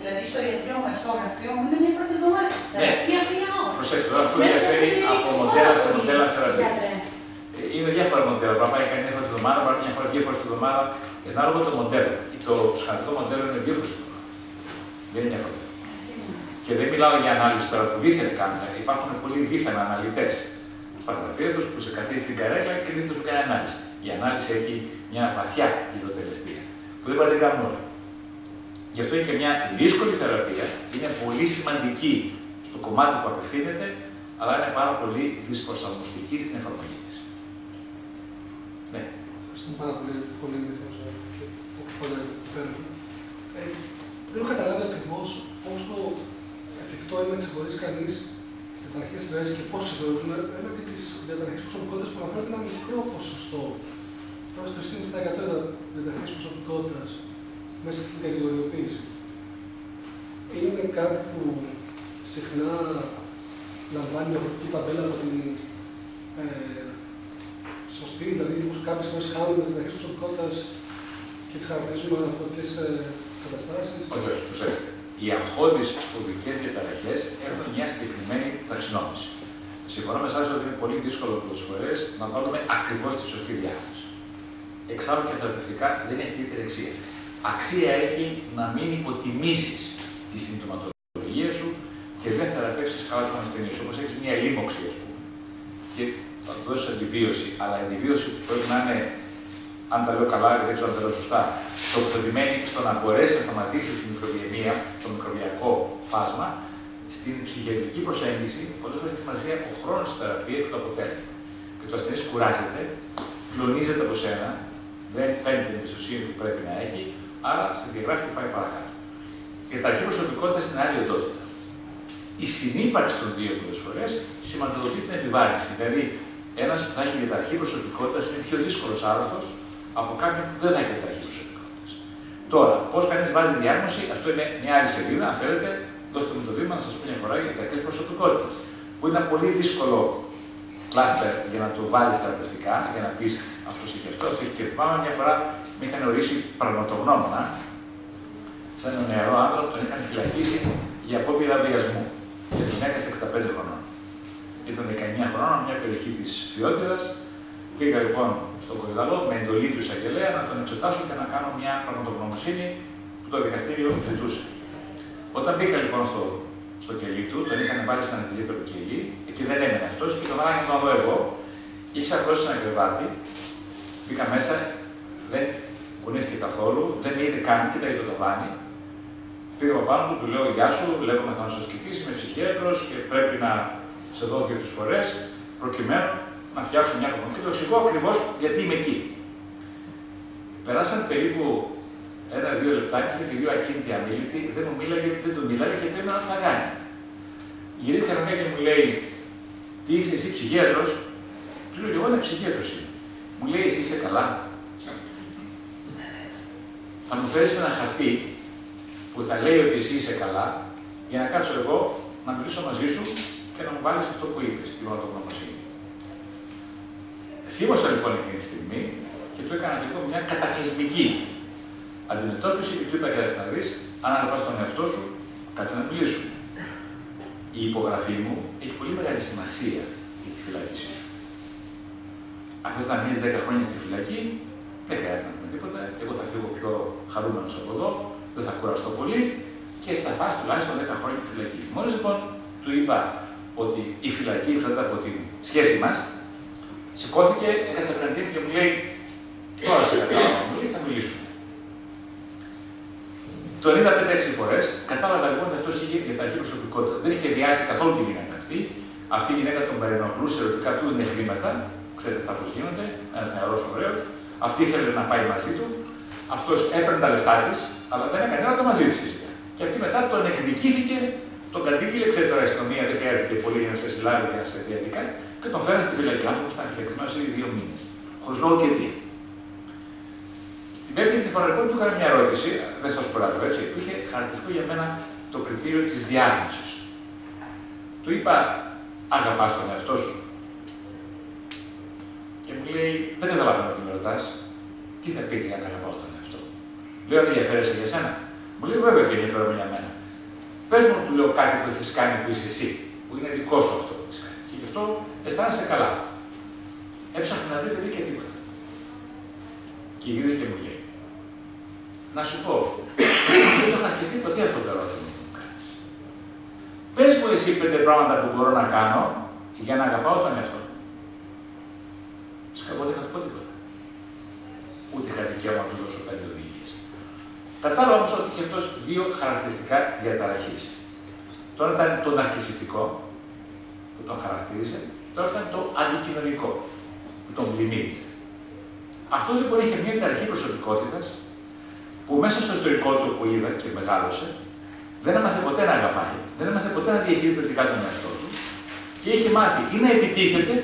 Δηλαδή στο ιατρείο μας, στο γραφείο μου, είναι μια πρώτη εβδομάδα. Θεραπεία Προσέξτε, τώρα αυτό διαφέρει από μοντέλα σε μοντέλα θεραπεία. Είναι διάφορα μοντέλα. Μπορεί να πάει κανείς μια φορά τη εβδομάδα, μπορεί μια φορά δύο φορές τη εβδομάδα. Και ανάλογα το μοντέλο. Το ψυχαναλυτικό μοντέλο είναι δύο φορές τη εβδομάδα. Δεν είναι μια φορά. Και δεν μιλάω για ανάλυση τώρα που δίθεν κάνουν. Υπάρχουν πολλοί δίθεν αναλυτές στα γραφεία τους που σε καθίσει στην καρέκλα και δεν τους κάνει ανάλυση. Η ανάλυση έχει μια βαθιά υδροτελεστία που δεν μπορεί να κάνουν όλοι. Γι' αυτό είναι και μια δύσκολη θεραπεία, είναι πολύ σημαντική στο κομμάτι που απευθύνεται, αλλά είναι πάρα πολύ δυσπροσαρμοστική στην εφαρμογή της. Ναι. Ευχαριστούμε πάρα πολύ, πολύ πολύ ε, Δεν έχω καταλάβει ακριβώς πόσο εφικτό είναι να ξεχωρίσει κανείς τι διαταραχέ στρες και πώ ξεχωρίζουν έναντι τι διαταραχέ προσωπικότητας που αναφέρεται ένα μικρό ποσοστό. Τώρα στο 60% διαταραχέ προσωπικότητας μέσα στην κατηγοριοποίηση. Είναι κάτι που συχνά λαμβάνει μια διαφορετική ταμπέλα από την ε, σωστή, δηλαδή που κάποιες φορές χάνουν την αρχή προσωπικότητας και τις χαρακτηρίζουν με αναφορικές ε, καταστάσεις. Όχι, όχι, προσέξτε. Οι αγχώδεις φοβικές διαταραχές έχουν μια συγκεκριμένη ταξινόμηση. Συμφωνώ με εσάς ότι είναι πολύ δύσκολο πολλέ φορέ να βάλουμε ακριβώς τη σωστή διάγνωση. Εξάλλου και θεραπευτικά δεν έχει ιδιαίτερη αξία. Αξία έχει να μην υποτιμήσεις τη συμπτωματολογία σου και δεν θεραπεύσεις καλά τον ασθενή σου. Όπως έχεις μια λίμωξη, ας πούμε, και θα του δώσεις αντιβίωση, αλλά η αντιβίωση πρέπει να είναι, αν τα λέω καλά, δεν ξέρω αν τα λέω σωστά, τοποθετημένη στο να μπορέσεις να σταματήσεις τη μικροβιαιμία, το μικροβιακό φάσμα, στην ψυχιατρική προσέγγιση, πολλές φορές έχει σημασία ο χρόνος της θεραπείας και το αποτέλεσμα. Και το ασθενή κουράζεται, κλονίζεται από σένα, δεν παίρνει την εμπιστοσύνη που πρέπει να έχει, άρα στη διαγράφη πάει παρακάτω. Και τα αρχή προσωπικότητα είναι άλλη οντότητα η συνύπαρξη των δύο πολλές φορές σηματοδοτεί την επιβάρυνση. Δηλαδή, ένας που θα έχει διαταραχή προσωπικότητας είναι πιο δύσκολος άρρωστος από κάποιον που δεν θα έχει διαταραχή προσωπικότητα. Τώρα, πώς κανείς βάζει διάγνωση, αυτό είναι μια άλλη σελίδα. Αν θέλετε, δώστε μου το βήμα να σας πω μια φορά για διαταραχή προσωπικότητα. Που είναι ένα πολύ δύσκολο κλάστερ για να το βάλεις θεραπευτικά, για να πεις αυτός έχει αυτός, αυτό και πάμε μια φορά με είχαν ορίσει πραγματογνώμονα, σαν ένα νεαρό άνθρωπο, τον είχαν φυλακίσει για απόπειρα βιασμού για γυναίκα 65 χρονών. Ήταν 19 χρονών, μια περιοχή της Φιότητα. Πήγα λοιπόν στο Κορυδαλό με εντολή του εισαγγελέα να τον εξετάσω και να κάνω μια πραγματογνωμοσύνη που το δικαστήριο ζητούσε. Όταν μπήκα λοιπόν στο, στο κελί του, τον είχαν βάλει σε ένα ιδιαίτερο κελί, εκεί δεν έμενε αυτός και το βάλανε να δω εγώ. Είχε απλώσει ένα κρεβάτι, μπήκα μέσα, δεν κουνήθηκε καθόλου, δεν είδε καν, κοίταγε το ταβάνι. Πήγα από πάνω του, του λέω Γεια σου, λέγομαι Θανασοσκητή, είμαι ψυχίατρος και πρέπει να σε δω δύο-τρεις φορές προκειμένου να φτιάξω μια κομμάτια. Και το εξηγώ ακριβώς γιατί είμαι εκεί. Περάσαν περίπου ένα-δύο λεπτά και η δύο ακίνητη αμήλυτη, δεν μου μίλαγε, δεν του μίλαγε και περίμενα τι θα κάνει. Γυρίζει ξανά και μου λέει, Τι είσαι εσύ ψυχίατρος, του λέω εγώ είμαι ψυχίατρος. Μου λέει, Εσύ είσαι καλά; Θα μου φέρεις ένα χαρτί που θα λέει ότι εσύ είσαι καλά, για να κάτσω εγώ να μιλήσω μαζί σου και να μου βάλεις αυτό που είπες στην οτογνωμοσύνη. Θύμωσα λοιπόν εκείνη τη στιγμή και του έκανα και εγώ μια κατακλυσμική αντιμετώπιση και του είπα και να δεις, αν αγαπάς τον εαυτό σου, κάτσε να μιλήσουμε. Η υπογραφή μου έχει πολύ μεγάλη σημασία για τη φυλάκισή σου. Αν θες να μείνεις 10 χρόνια στη φυλακή, δεν χρειάζεται να πούμε τίποτα. Εγώ θα φύγω πιο χαρούμενος από εδώ, δεν θα κουραστώ πολύ και θα φας τουλάχιστον 10 χρόνια στη φυλακή. Μόλις λοιπόν του είπα ότι η φυλακή εξαρτάται από τη σχέση μας, σηκώθηκε, έκατσε απέναντί και μου λέει: Τώρα σε κατάλαβα, μου λέει: Θα μιλήσουμε. Το 95-6 φορές κατάλαβα λοιπόν ότι αυτός είχε διαταραχή προσωπικότητα. Δεν είχε διάσει καθόλου τη γυναίκα αυτή. Αυτή η γυναίκα τον παρενοχλούσε ερωτικά του είναι χρήματα. Ξέρετε αυτά πώς γίνονται. Ένας νεαρός ωραίος. Αυτή ήθελε να πάει μαζί του. Αυτός έπαιρνε τα λεφτά της, αλλά δεν έκανε το μαζί της φυσικά. Και αυτή μετά τον εκδικήθηκε, τον κατήγγειλε, ξέρετε τώρα η αστυνομία δεν χρειάζεται πολύ για να σε συλλάβει και να σε διαδικάσει και τον φέρανε στη φυλακή. Άνθρωπο ήταν φυλακισμένο ήδη δύο μήνες. Χωρίς λόγο και τι. Στην πέμπτη φορά λοιπόν του έκανα μια ερώτηση, δεν σας κουράζω έτσι, που είχε χαρακτηριστεί για μένα το κριτήριο της διάγνωσης. Του είπα, αγαπάς τον εαυτό σου. Και μου λέει, δεν καταλαβαίνω τι με ρωτάς. Τι θα πει για να αγαπάω τον εαυτό μου. Λέω, ενδιαφέρεσαι για σένα. Μου λέει, βέβαια και ενδιαφέρομαι για μένα. Πες μου, του λέω κάτι που έχεις κάνει που είσαι εσύ, που είναι δικό σου αυτό που έχει κάνει. Και γι' αυτό αισθάνεσαι καλά. Έψαχνα να δει, δεν και τίποτα. Και γυρίζει και μου λέει, να σου πω, δεν το είχα σκεφτεί ποτέ αυτό το ερώτημα που μου κάνεις. Πες μου εσύ πέντε πράγματα που μπορώ να κάνω για να αγαπάω τον εαυτό μου. Σκαβώ δεν θα του πω τίποτα. Ούτε είχα δικαίωμα να του δώσω πέντε οδηγίες. Κατάλαβα όμως ότι είχε αυτό δύο χαρακτηριστικά διαταραχής. Τώρα ήταν το ναρκιστικό που τον χαρακτήριζε, τώρα ήταν το αντικοινωνικό που τον πλημμύριζε. Αυτός λοιπόν είχε μια διαταραχή προσωπικότητας που μέσα στο ιστορικό του που είδα και μεγάλωσε, δεν έμαθε ποτέ να αγαπάει, δεν έμαθε ποτέ να διαχειρίζεται δικά τον εαυτό του και είχε μάθει ή να επιτίθεται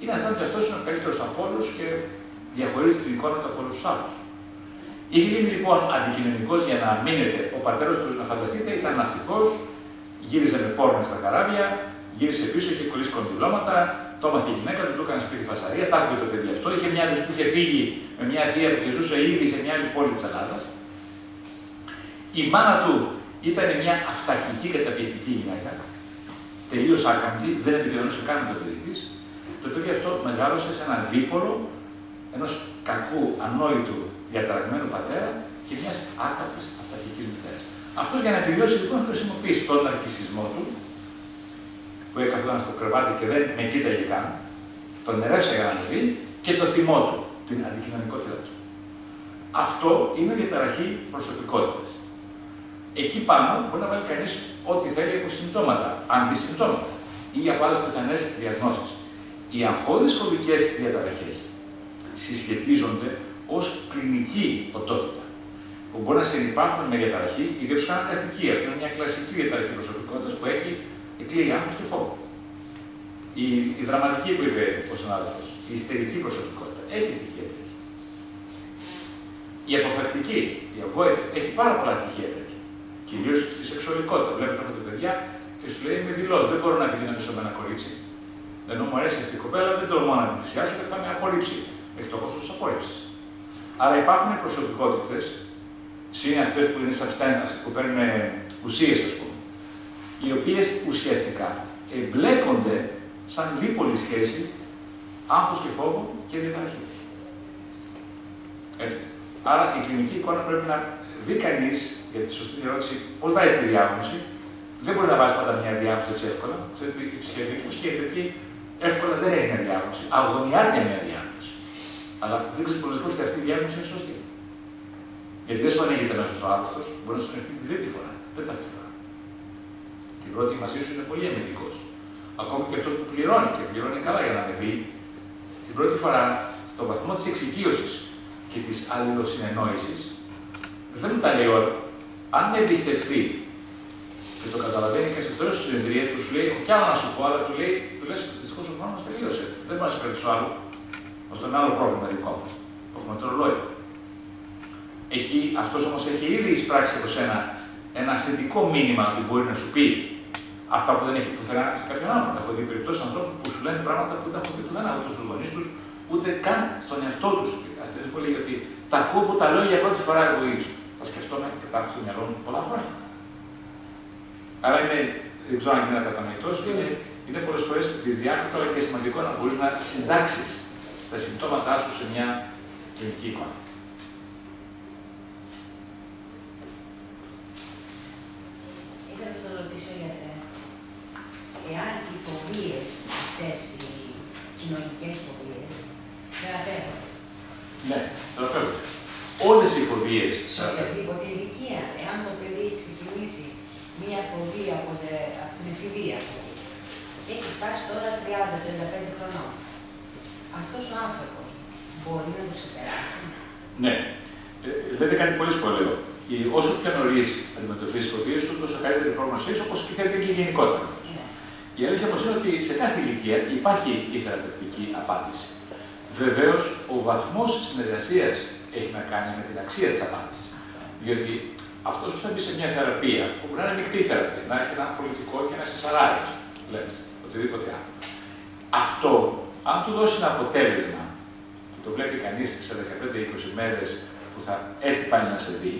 ή να αισθάνεται αυτός είναι ο καλύτερος από όλους και διαχωρίζει την εικόνα του από όλους τους άλλους. Είχε γίνει λοιπόν αντικοινωνικό για να μείνετε. Ο πατέρας του, να φανταστείτε, ήταν ναυτικός, γύριζε με πόρνα στα καράβια, γύρισε πίσω, είχε κολλήσει κοντιλώματα, το έμαθε η γυναίκα του, του έκανε σπίτι φασαρία, τα άκουγε το παιδί αυτό. Είχε μια αδερφή που είχε φύγει με μια θεία που ζούσε ήδη σε μια άλλη πόλη της Ελλάδας. Η μάνα του ήταν μια αυταρχική καταπιεστική γυναίκα, τελείως άκαμπτη, δεν επικοινωνούσε καν με το παιδί της. Το παιδί αυτό μεγάλωσε σε ένα δίπολο ενός κακού, ανόητου, διαταραγμένου πατέρα και μιας άκαπτης αυταρχικής μητέρας. Αυτό για να επιβιώσει λοιπόν χρησιμοποιήσει τον αρκισισμό του, που έκαθαν στο κρεβάτι και δεν με κοίταγε καν, τον ερεύσε για να δει και το θυμό του, την αντικοινωνικότητα του. Αυτό είναι διαταραχή προσωπικότητας. Εκεί πάνω μπορεί να βάλει κανείς ό,τι θέλει από συμπτώματα, αντισυμπτώματα ή από άλλες πιθανές διαγνώσεις. Οι αγχώδεις φοβικές διαταραχές συσχετίζονται ως κλινική οτότητα. Που μπορεί να συνεπάρχουν με διαταραχή, ιδίως αναγκαστική, ας πούμε, μια κλασική διαταραχή προσωπικότητας που έχει εκλείει άγχο και φόβο. Η, η δραματική που είπε ο συνάδελφος, η ιστερική προσωπικότητα, έχει στοιχεία τέτοια. Η αποφακτική, η αβόητη, έχει πάρα πολλά στοιχεία τέτοια. Κυρίως στη σεξουαλικότητα. Βλέπετε αυτό τα παιδιά και σου λέει Είμαι δηλός, δεν μπορώ να επικοινωνήσω με ένα κορίτσι. Ενώ μου αρέσει αυτή η κοπέλα, δεν τολμώ να την πλησιάσω και θα με απορρίψει. Έχει το κόστο της απόρριψης. Άρα υπάρχουν προσωπικότητες, συν αυτές που είναι substances, που παίρνουν ουσίες, ας πούμε, οι οποίες ουσιαστικά εμπλέκονται σαν δίπολη σχέση άγχος και φόβο και διαταραχή. Έτσι. Άρα η κλινική εικόνα πρέπει να δει κανείς για τη σωστή ερώτηση πώς βάζει τη διάγνωση, Δεν μπορεί να βάλει πάντα μια διάγνωση έτσι εύκολα. Ξέρετε, η ψυχιατρική ψυχιατρική εύκολα δεν έχει μια διάγνωση. Αγωνιάζει για μια διάγνωση. Αλλά δεν ξέρεις πολλές φορές ότι αυτή η διάγνωση είναι σωστή. Γιατί δεν σου ανοίγεται μέσα ο άρρωστο, μπορεί να σου ανοιχτεί την τρίτη φορά, την τέταρτη φορά. Την πρώτη μαζί σου είναι πολύ αμυντικός. Ακόμη και αυτός που πληρώνει και πληρώνει καλά για να ανεβεί, την πρώτη φορά στον βαθμό της εξοικείωσης και της αλληλοσυνεννόησης, δεν μου τα λέει όλα. Αν με εμπιστευτεί και το καταλαβαίνει και στο τέλο τη συνεδρία που σου λέει: Έχω κι άλλα να σου πω, αλλά του λέει: Του λες, δυστυχώς ο χρόνος τελείωσε. Δεν μπορεί να σε κρατήσω άλλο. Αυτό είναι άλλο πρόβλημα δικό μας. Έχουμε το ρολόι. Εκεί αυτός όμως έχει ήδη εισπράξει από σένα ένα θετικό μήνυμα ότι μπορεί να σου πει αυτά που δεν έχει πουθενά σε κάποιον άλλον. Έχω δει περιπτώσεις ανθρώπων που σου λένε πράγματα που δεν έχουν πει πουθενά ούτε στους γονείς τους, ούτε καν στον εαυτό τους. Αστέρι που λέει ότι τα ακούω που τα λέω για πρώτη φορά εγώ ίσω. Θα σκεφτόμαι και τα έχω στο μυαλό μου πολλά χρόνια. Άρα είναι, δεν ξέρω αν είναι κατανοητός, είναι, είναι πολλές φορές δυσδιάκριτο αλλά και σημαντικό να μπορείς να συντάξεις τα συμπτώματά σου σε μια κλινική εικόνα. Ήθελα να σα ρωτήσω γιατί εάν οι φοβίες αυτές, οι κοινωνικές φοβίες, θεραπεύονται. Ναι, θεραπεύονται. Όλες οι φοβίες Σε οποιαδήποτε ηλικία, εάν το παιδί έχει ξεκινήσει μία φοβία από, τε- από την εφηβεία και έχει φτάσει τώρα 30-35 χρονών, αυτός ο άνθρωπος μπορεί να το ξεπεράσει; Ναι. Ε, λέτε κάτι πολύ σπουδαίο. Η- Όσο πιο νωρίς αντιμετωπίζεις φοβίες σου, τόσο καλύτερη πρόγνωσή σου, όπως και θέλετε και γενικότερα. Ναι. Η αλήθεια όμως είναι ότι σε κάθε ηλικία υπάρχει η θεραπευτική απάντηση. Βεβαίως, ο βαθμός συνεργασίας έχει να κάνει με την αξία της απάντησης. Διότι αυτός που θα μπει σε μια θεραπεία, που μπορεί να είναι μεικτή θεραπεία, να έχει ένα πολιτικό και ένα σεσαράριο, λέμε, οτιδήποτε άλλο. Αυτό, αν του δώσει ένα αποτέλεσμα, που το βλέπει κανείς σε 15-20 μέρες που θα έρθει πάλι να σε δει,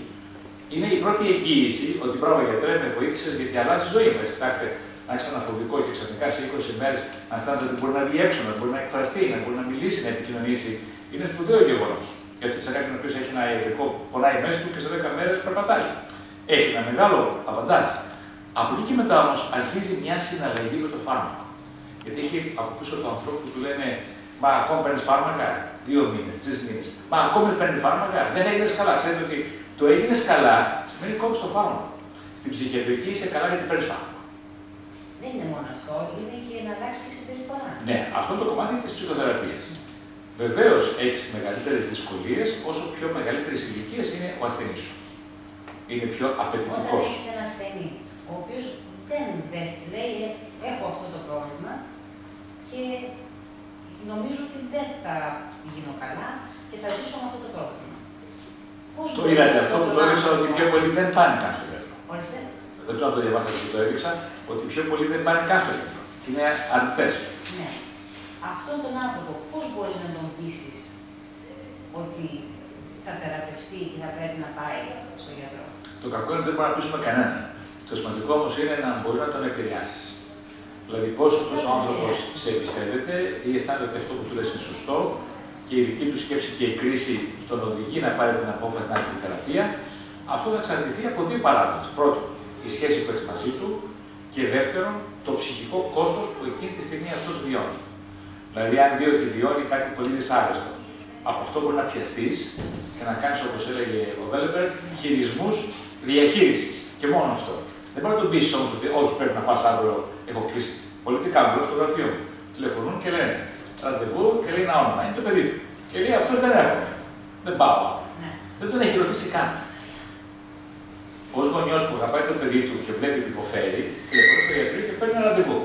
είναι η πρώτη εγγύηση ότι μπράβο γιατρέ, με βοήθησες γιατί αλλάζει η ζωή μα. Κοιτάξτε, να έχει ένα φοβικό και ξαφνικά σε 20 μέρες να αισθάνεται ότι μπορεί να βγει έξω, να μπορεί να εκφραστεί, να μπορεί να μιλήσει, να επικοινωνήσει. Είναι σπουδαίο γεγονός. Γιατί σε κάποιον ο οποίος έχει ένα ιατρικό πονάει μέσα του και σε 10 μέρες περπατάει. Έχει ένα μεγάλο αβαντάζ. Από εκεί και μετά όμως αρχίζει μια συναλλαγή με το φάρμακο. Γιατί έχει από πίσω του ανθρώπου που του λένε Μα ακόμα παίρνεις φάρμακα, δύο μήνες, τρεις μήνες. Μα ακόμα παίρνει φάρμακα, δεν έγινες καλά. Ξέρετε ότι το έγινες καλά σημαίνει κόψει το φάρμακο. Στην ψυχιατρική είσαι καλά γιατί παίρνεις φάρμακο. Δεν είναι μόνο αυτό, είναι και να αλλάξει και συμπεριφορά. Ναι, αυτό είναι το κομμάτι της ψυχοθεραπείας. Βεβαίως έχεις μεγαλύτερες δυσκολίες όσο πιο μεγαλύτερη ηλικία είναι ο ασθενής σου. Είναι πιο Όταν απαιτητικό. έχεις ένα ασθενή, ο οποίος δεν, δεν λέει «Ε, έχω αυτό το πρόβλημα και νομίζω ότι δεν θα γίνω καλά και θα ζήσω με αυτό το πρόβλημα. Πώς Το μπορείς είδατε αυτό αυτό που το το να- έδειξα ότι πιο πολλοί δεν πάνε καν στο γιατρό. Ορίστε. Δεν ξέρω αν το διαβάσατε που το έδειξα, ότι πιο πολλοί δεν πάνε καν στο γιατρό. Είναι αρνητέ. Ναι. Αυτόν τον άνθρωπο πώς μπορείς να τον πείσεις ότι θα θεραπευτεί και θα πρέπει να πάει στο γιατρό; Το κακό είναι ότι δεν μπορούμε να πείσουμε κανέναν. Το σημαντικό όμως είναι να μπορείς να τον επηρεάσεις. Δηλαδή, πόσο αυτός ο άνθρωπος σε εμπιστεύεται ή αισθάνεται ότι αυτό που του λες είναι σωστό και η δική του σκέψη και η κρίση τον οδηγεί να πάρει την απόφαση να έρθει στη θεραπεία, αυτό θα εξαρτηθεί από δύο παράγοντες. Πρώτον, η σχέση που έχεις μαζί του και δεύτερον, το ψυχικό κόστος που εκείνη τη στιγμή αυτός βιώνει. Δηλαδή, αν δει ότι βιώνει κάτι πολύ δυσάρεστο, από αυτό μπορεί να πιαστείς και να κάνεις, όπως έλεγε ο Βέλεπερ, χειρισμούς διαχείρισης. Και μόνο αυτό. Δεν μπορεί να τον πείσει όμως ότι όχι, πρέπει να πας αύριο, έχω κλείσει πολιτικά μου στο γραφείο μου. Τηλεφωνούν και λένε ραντεβού και λέει ένα όνομα. Είναι το παιδί του. Και λέει αυτός δεν έρχομαι. Δεν πάω. Ναι. Δεν τον έχει ρωτήσει καν. Ω γονιός που αγαπάει το παιδί του και βλέπει τι υποφέρει, τηλεφωνεί στο γιατρό και παίρνει ένα ραντεβού.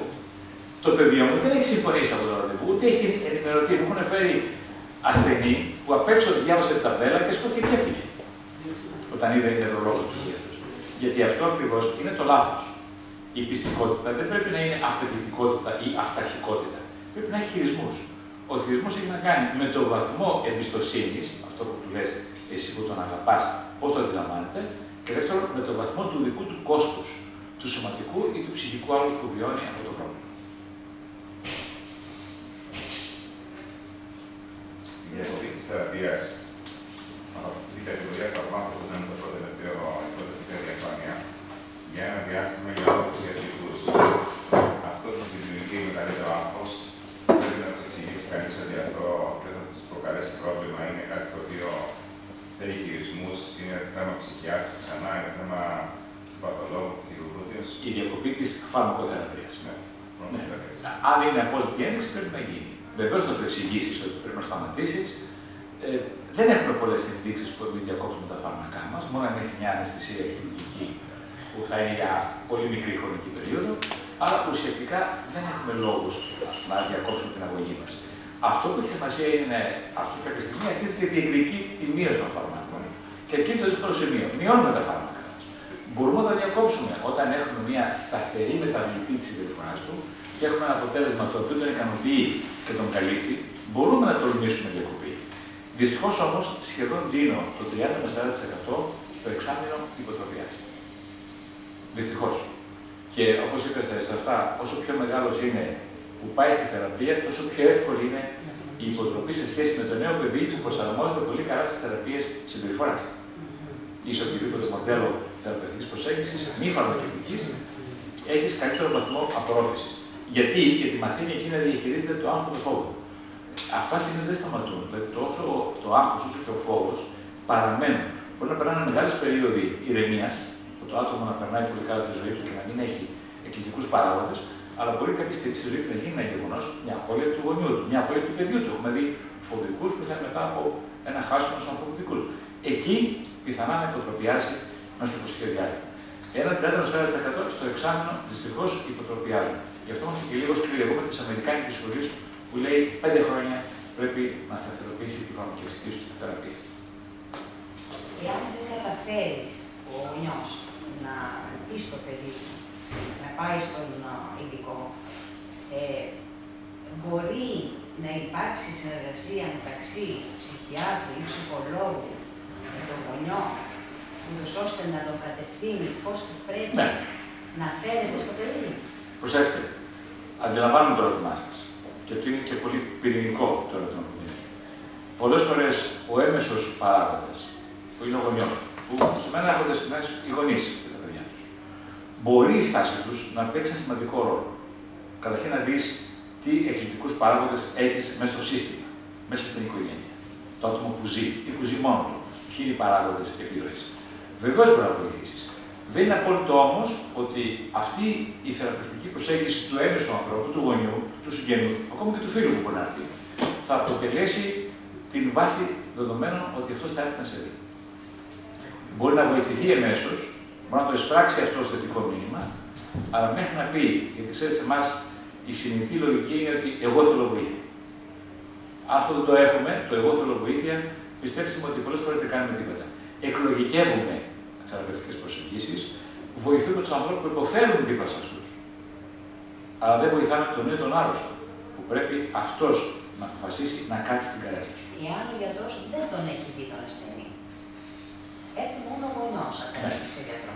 Το παιδί όμως δεν έχει συμφωνήσει από το ραντεβού, ούτε έχει ενημερωθεί. Μου έχουν φέρει ασθενή που απ' έξω διάβασε την ταμπέλα και σκόθηκε και έφυγε. Όταν είδε νευρολόγο του γιατρού. Γιατί αυτό ακριβώς είναι το λάθος. Η πιστικότητα δεν πρέπει να είναι απαιτητικότητα ή αυταρχικότητα. Πρέπει να έχει χειρισμούς. Ο χειρισμός έχει να κάνει με το βαθμό εμπιστοσύνης, αυτό που του λες εσύ που τον αγαπάς, πώς το αντιλαμβάνεται, και δεύτερον, με τον βαθμό του δικού του κόστους, του σωματικού ή του ψυχικού άλλους που βιώνει αυτό το πρόβλημα. Μια εκπομπή της θεραπείας από αυτή την κατηγορία θαυμάτων που είναι το πρώτο τελευταίο διαφάνεια για ένα διάστημα για όλους τους ιατρικούς. Αυτό που δημιουργεί μεγαλύτερο άγχος πρέπει να σας εξηγήσει κανείς ότι αυτό δεν θα σας προκαλέσει πρόβλημα, είναι κάτι το οποίο θέμα ψυχιάτρου ξανά, είναι θέμα παθολόγου και χειρουργού. Η διακοπή της φαρμακοθεραπείας. Ναι. ναι. Αν είναι απόλυτη ένδειξη, πρέπει να γίνει. Βεβαίως θα το εξηγήσεις ότι πρέπει να σταματήσεις. Ε, δεν έχουμε πολλές ενδείξεις που εμείς διακόπτουμε τα φάρμακά μας, μόνο αν έχει μια αναισθησία χειρουργική που θα είναι για πολύ μικρή χρονική περίοδο, αλλά ουσιαστικά δεν έχουμε λόγους να διακόψουμε την αγωγή μας. Αυτό που έχει σημασία είναι αυτό που κάποια στιγμή αρχίζει και διεκδικεί τη μείωση των φαρμάκων. Και εκεί το δύσκολο σημείο. Μειώνουμε τα φάρμακα. Μπορούμε να τα διακόψουμε όταν έχουμε μια σταθερή μεταβλητή της συμπεριφορά του και έχουμε ένα αποτέλεσμα το οποίο τον ικανοποιεί και τον καλύπτει, μπορούμε να τολμήσουμε διακοπή. Δυστυχώς όμως σχεδόν δίνω το 30 με 40% στο εξάμεινο υποτροφίας. Δυστυχώς. Και όπως είπατε σωστά, όσο πιο μεγάλος είναι που πάει στη θεραπεία, τόσο πιο εύκολη είναι η υποτροπή σε σχέση με το νέο παιδί που προσαρμόζεται πολύ καλά στις θεραπείες συμπεριφοράς. Ή σε οποιοδήποτε μοντέλο θεραπευτικής προσέγγισης, μη φαρμακευτικής, έχεις καλύτερο βαθμό απορρόφησης. Γιατί, γιατί μαθαίνει εκεί να διαχειρίζεται το άγχο του φόβου. Αυτά συνήθω δεν σταματούν. Δηλαδή, τόσο το άγχος όσο και ο φόβος παραμένουν. Μπορεί να περνάνε μεγάλες περίοδοι ηρεμίας, που το άτομο να περνάει πολύ καλά τη ζωή του και να μην έχει εκκλητικούς παράγοντες, αλλά μπορεί κάποια στιγμή στη ζωή να γίνει ένα γεγονός μια απώλεια του γονιού του, μια απώλεια του παιδιού του. Έχουμε δει φοβικούς που θα είναι μετά από ένα χάσιμο στου ανθρωπικού. Εκεί πιθανά να υποτροπιάσει μέσα στο προσεχέ διάστημα. Ένα 30-40% στο εξάμεινο δυστυχώς υποτροπιάζουν. Γι' αυτό είμαστε και λίγο σκληροί. Εγώ με τις Αμερικάνικες σχολέ που λέει πέντε χρόνια πρέπει να σταθεροποιήσει τη φαρμακευτική σου θεραπεία. Εάν δεν καταφέρεις ο γονιός να πει στο παιδί να πάει στον ειδικό, ε, μπορεί να υπάρξει συνεργασία μεταξύ ψυχιάτρου ή ψυχολόγου με τον γονιό, ούτως ώστε να τον κατευθύνει πώς πρέπει ναι. να φέρεται στο παιδί. Προσέξτε, αντιλαμβάνομαι το ερώτημά σας. Και αυτό είναι και πολύ πυρηνικό το ερώτημα που είναι. Πολλές φορές ο έμεσος παράγοντας, που είναι ο γονιός, που σε μένα έρχονται στιγμέ οι γονείς και τα παιδιά του, μπορεί η στάση τους να παίξει ένα σημαντικό ρόλο. Καταρχήν να δεις τι εκκλητικούς παράγοντες έχεις μέσα στο σύστημα, μέσα στην οικογένεια. Το άτομο που ζει ή που ζει μόνο του. Ποιοι είναι οι παράγοντες επιρροής. Βεβαίως μπορεί να βοηθήσεις. Δεν είναι απόλυτο όμως ότι αυτή η θεραπευτική προσέγγιση του έμεσου ανθρώπου, του γονιού, του συγγενού, ακόμα και του φίλου που μπορεί να έρθει, θα αποτελέσει την βάση δεδομένων ότι αυτός θα έρθει να σε δει. Μπορεί να βοηθηθεί εμέσως, μπορεί να το εισπράξει αυτό στο θετικό μήνυμα, αλλά μέχρι να πει, γιατί ξέρετε, εμάς η συνειδητή λογική είναι ότι εγώ θέλω βοήθεια. Αν αυτό δεν το έχουμε, το εγώ θέλω βοήθεια, πιστέψτε μου ότι πολλές φορές δεν κάνουμε τίποτα. Εκλογικεύουμε θεραπευτικές προσεγγίσεις, βοηθούμε τους ανθρώπους που υποφέρουν δίπλα σε αυτούς. Αλλά δεν βοηθάμε τον ίδιο τον άρρωστο, που πρέπει αυτός να αποφασίσει να κάτσει στην καρέκλα σου. Εάν ο γιατρός δεν τον έχει δει τον ασθενή, έχει μόνο γονιό απέναντι στον γιατρό.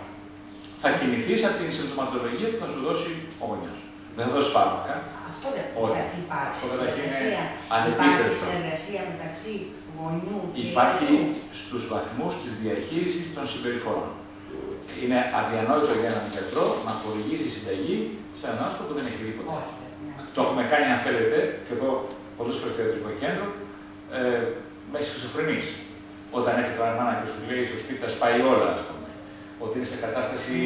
Θα κινηθείς από την συμπτωματολογία που θα σου δώσει ο γονιός. Δεν θα δώσεις φάρμακα. Αυτό δεν θα υπάρξει συνεργασία. Υπάρχει συνεργασία μεταξύ γονιού και Υπάρχει στους βαθμούς της διαχείρισης των συμπεριφορών. Είναι αδιανόητο για έναν γιατρό να χορηγήσει συνταγή σε έναν άνθρωπο που δεν έχει δει ποτέ. Ναι. Το έχουμε κάνει, αν θέλετε, και εδώ πολλές φορές στο ιατρικό κέντρο, ε, με σχizοφρενεί. Όταν έρχεται ένα μάνα και σου λέει στο σπίτι θα σπάει όλα, ας πούμε, ότι είναι σε κατάσταση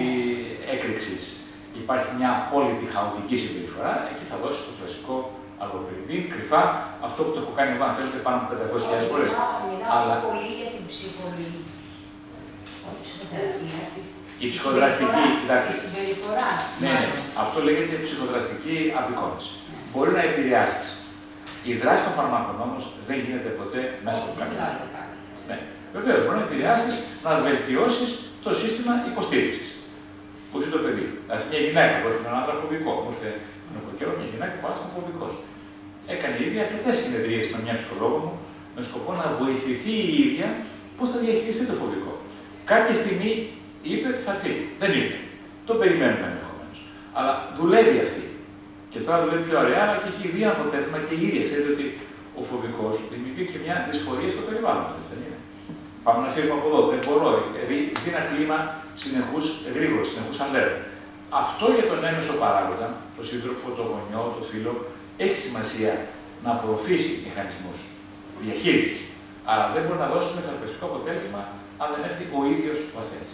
έκρηξης, υπάρχει μια απόλυτη χαοτική συμπεριφορά, εκεί θα δώσεις το κλασικό αλγοριθμί, κρυφά, αυτό που το έχω κάνει εγώ, αν θέλετε, πάνω από 500.000 φορές. Αλλά πολύ για την ψυχολογική. ψυχοθεραπεία. Η ψυχοδραστική, κοιτάξτε. Η συμπεριφορά. Ναι, ναι, αυτό λέγεται ψυχοδραστική απεικόνηση. Μπορεί να επηρεάσεις. Η δράση των φαρμάκων όμως δεν γίνεται ποτέ μέσα από καμία. Ναι. Βεβαίως, μπορεί να επηρεάσεις να βελτιώσεις το σύστημα υποστήριξης. Που ζει το παιδί. Δηλαδή, μια γυναίκα που έχει έναν άντρα φοβικό, μου ήρθε πριν από καιρό μια γυναίκα που ήταν φοβικό. Έκανε η ίδια αρκετές συνεδρίες με μια ψυχολόγο μου με σκοπό να βοηθηθεί η ίδια πώς θα διαχειριστεί το φοβικό. Κάποια στιγμή είπε ότι θα έρθει. Δεν ήρθε. Το περιμένουμε ενδεχομένως. Αλλά δουλεύει αυτή. Και τώρα δουλεύει πιο ωραία, αλλά και έχει δει αποτέλεσμα και η ίδια. Ξέρετε ότι ο φοβικός δημιουργεί και μια δυσφορία στο περιβάλλον. Δεν είναι; Πάμε να φύγουμε από εδώ. Δεν μπορώ. Δηλαδή ζει ένα κλίμα συνεχούς γρήγορος, συνεχούς αλέρτ. Αυτό για τον έμεσο παράγοντα, τον σύντροφο, τον γονιό, τον φίλο, έχει σημασία να προωθήσει μηχανισμούς διαχείρισης. Αλλά δεν μπορεί να δώσουμε θεραπευτικό αποτέλεσμα αν δεν έρθει ο ίδιος ο ασθενή.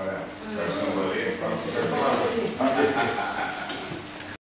Ωραία. Ευχαριστώ πολύ.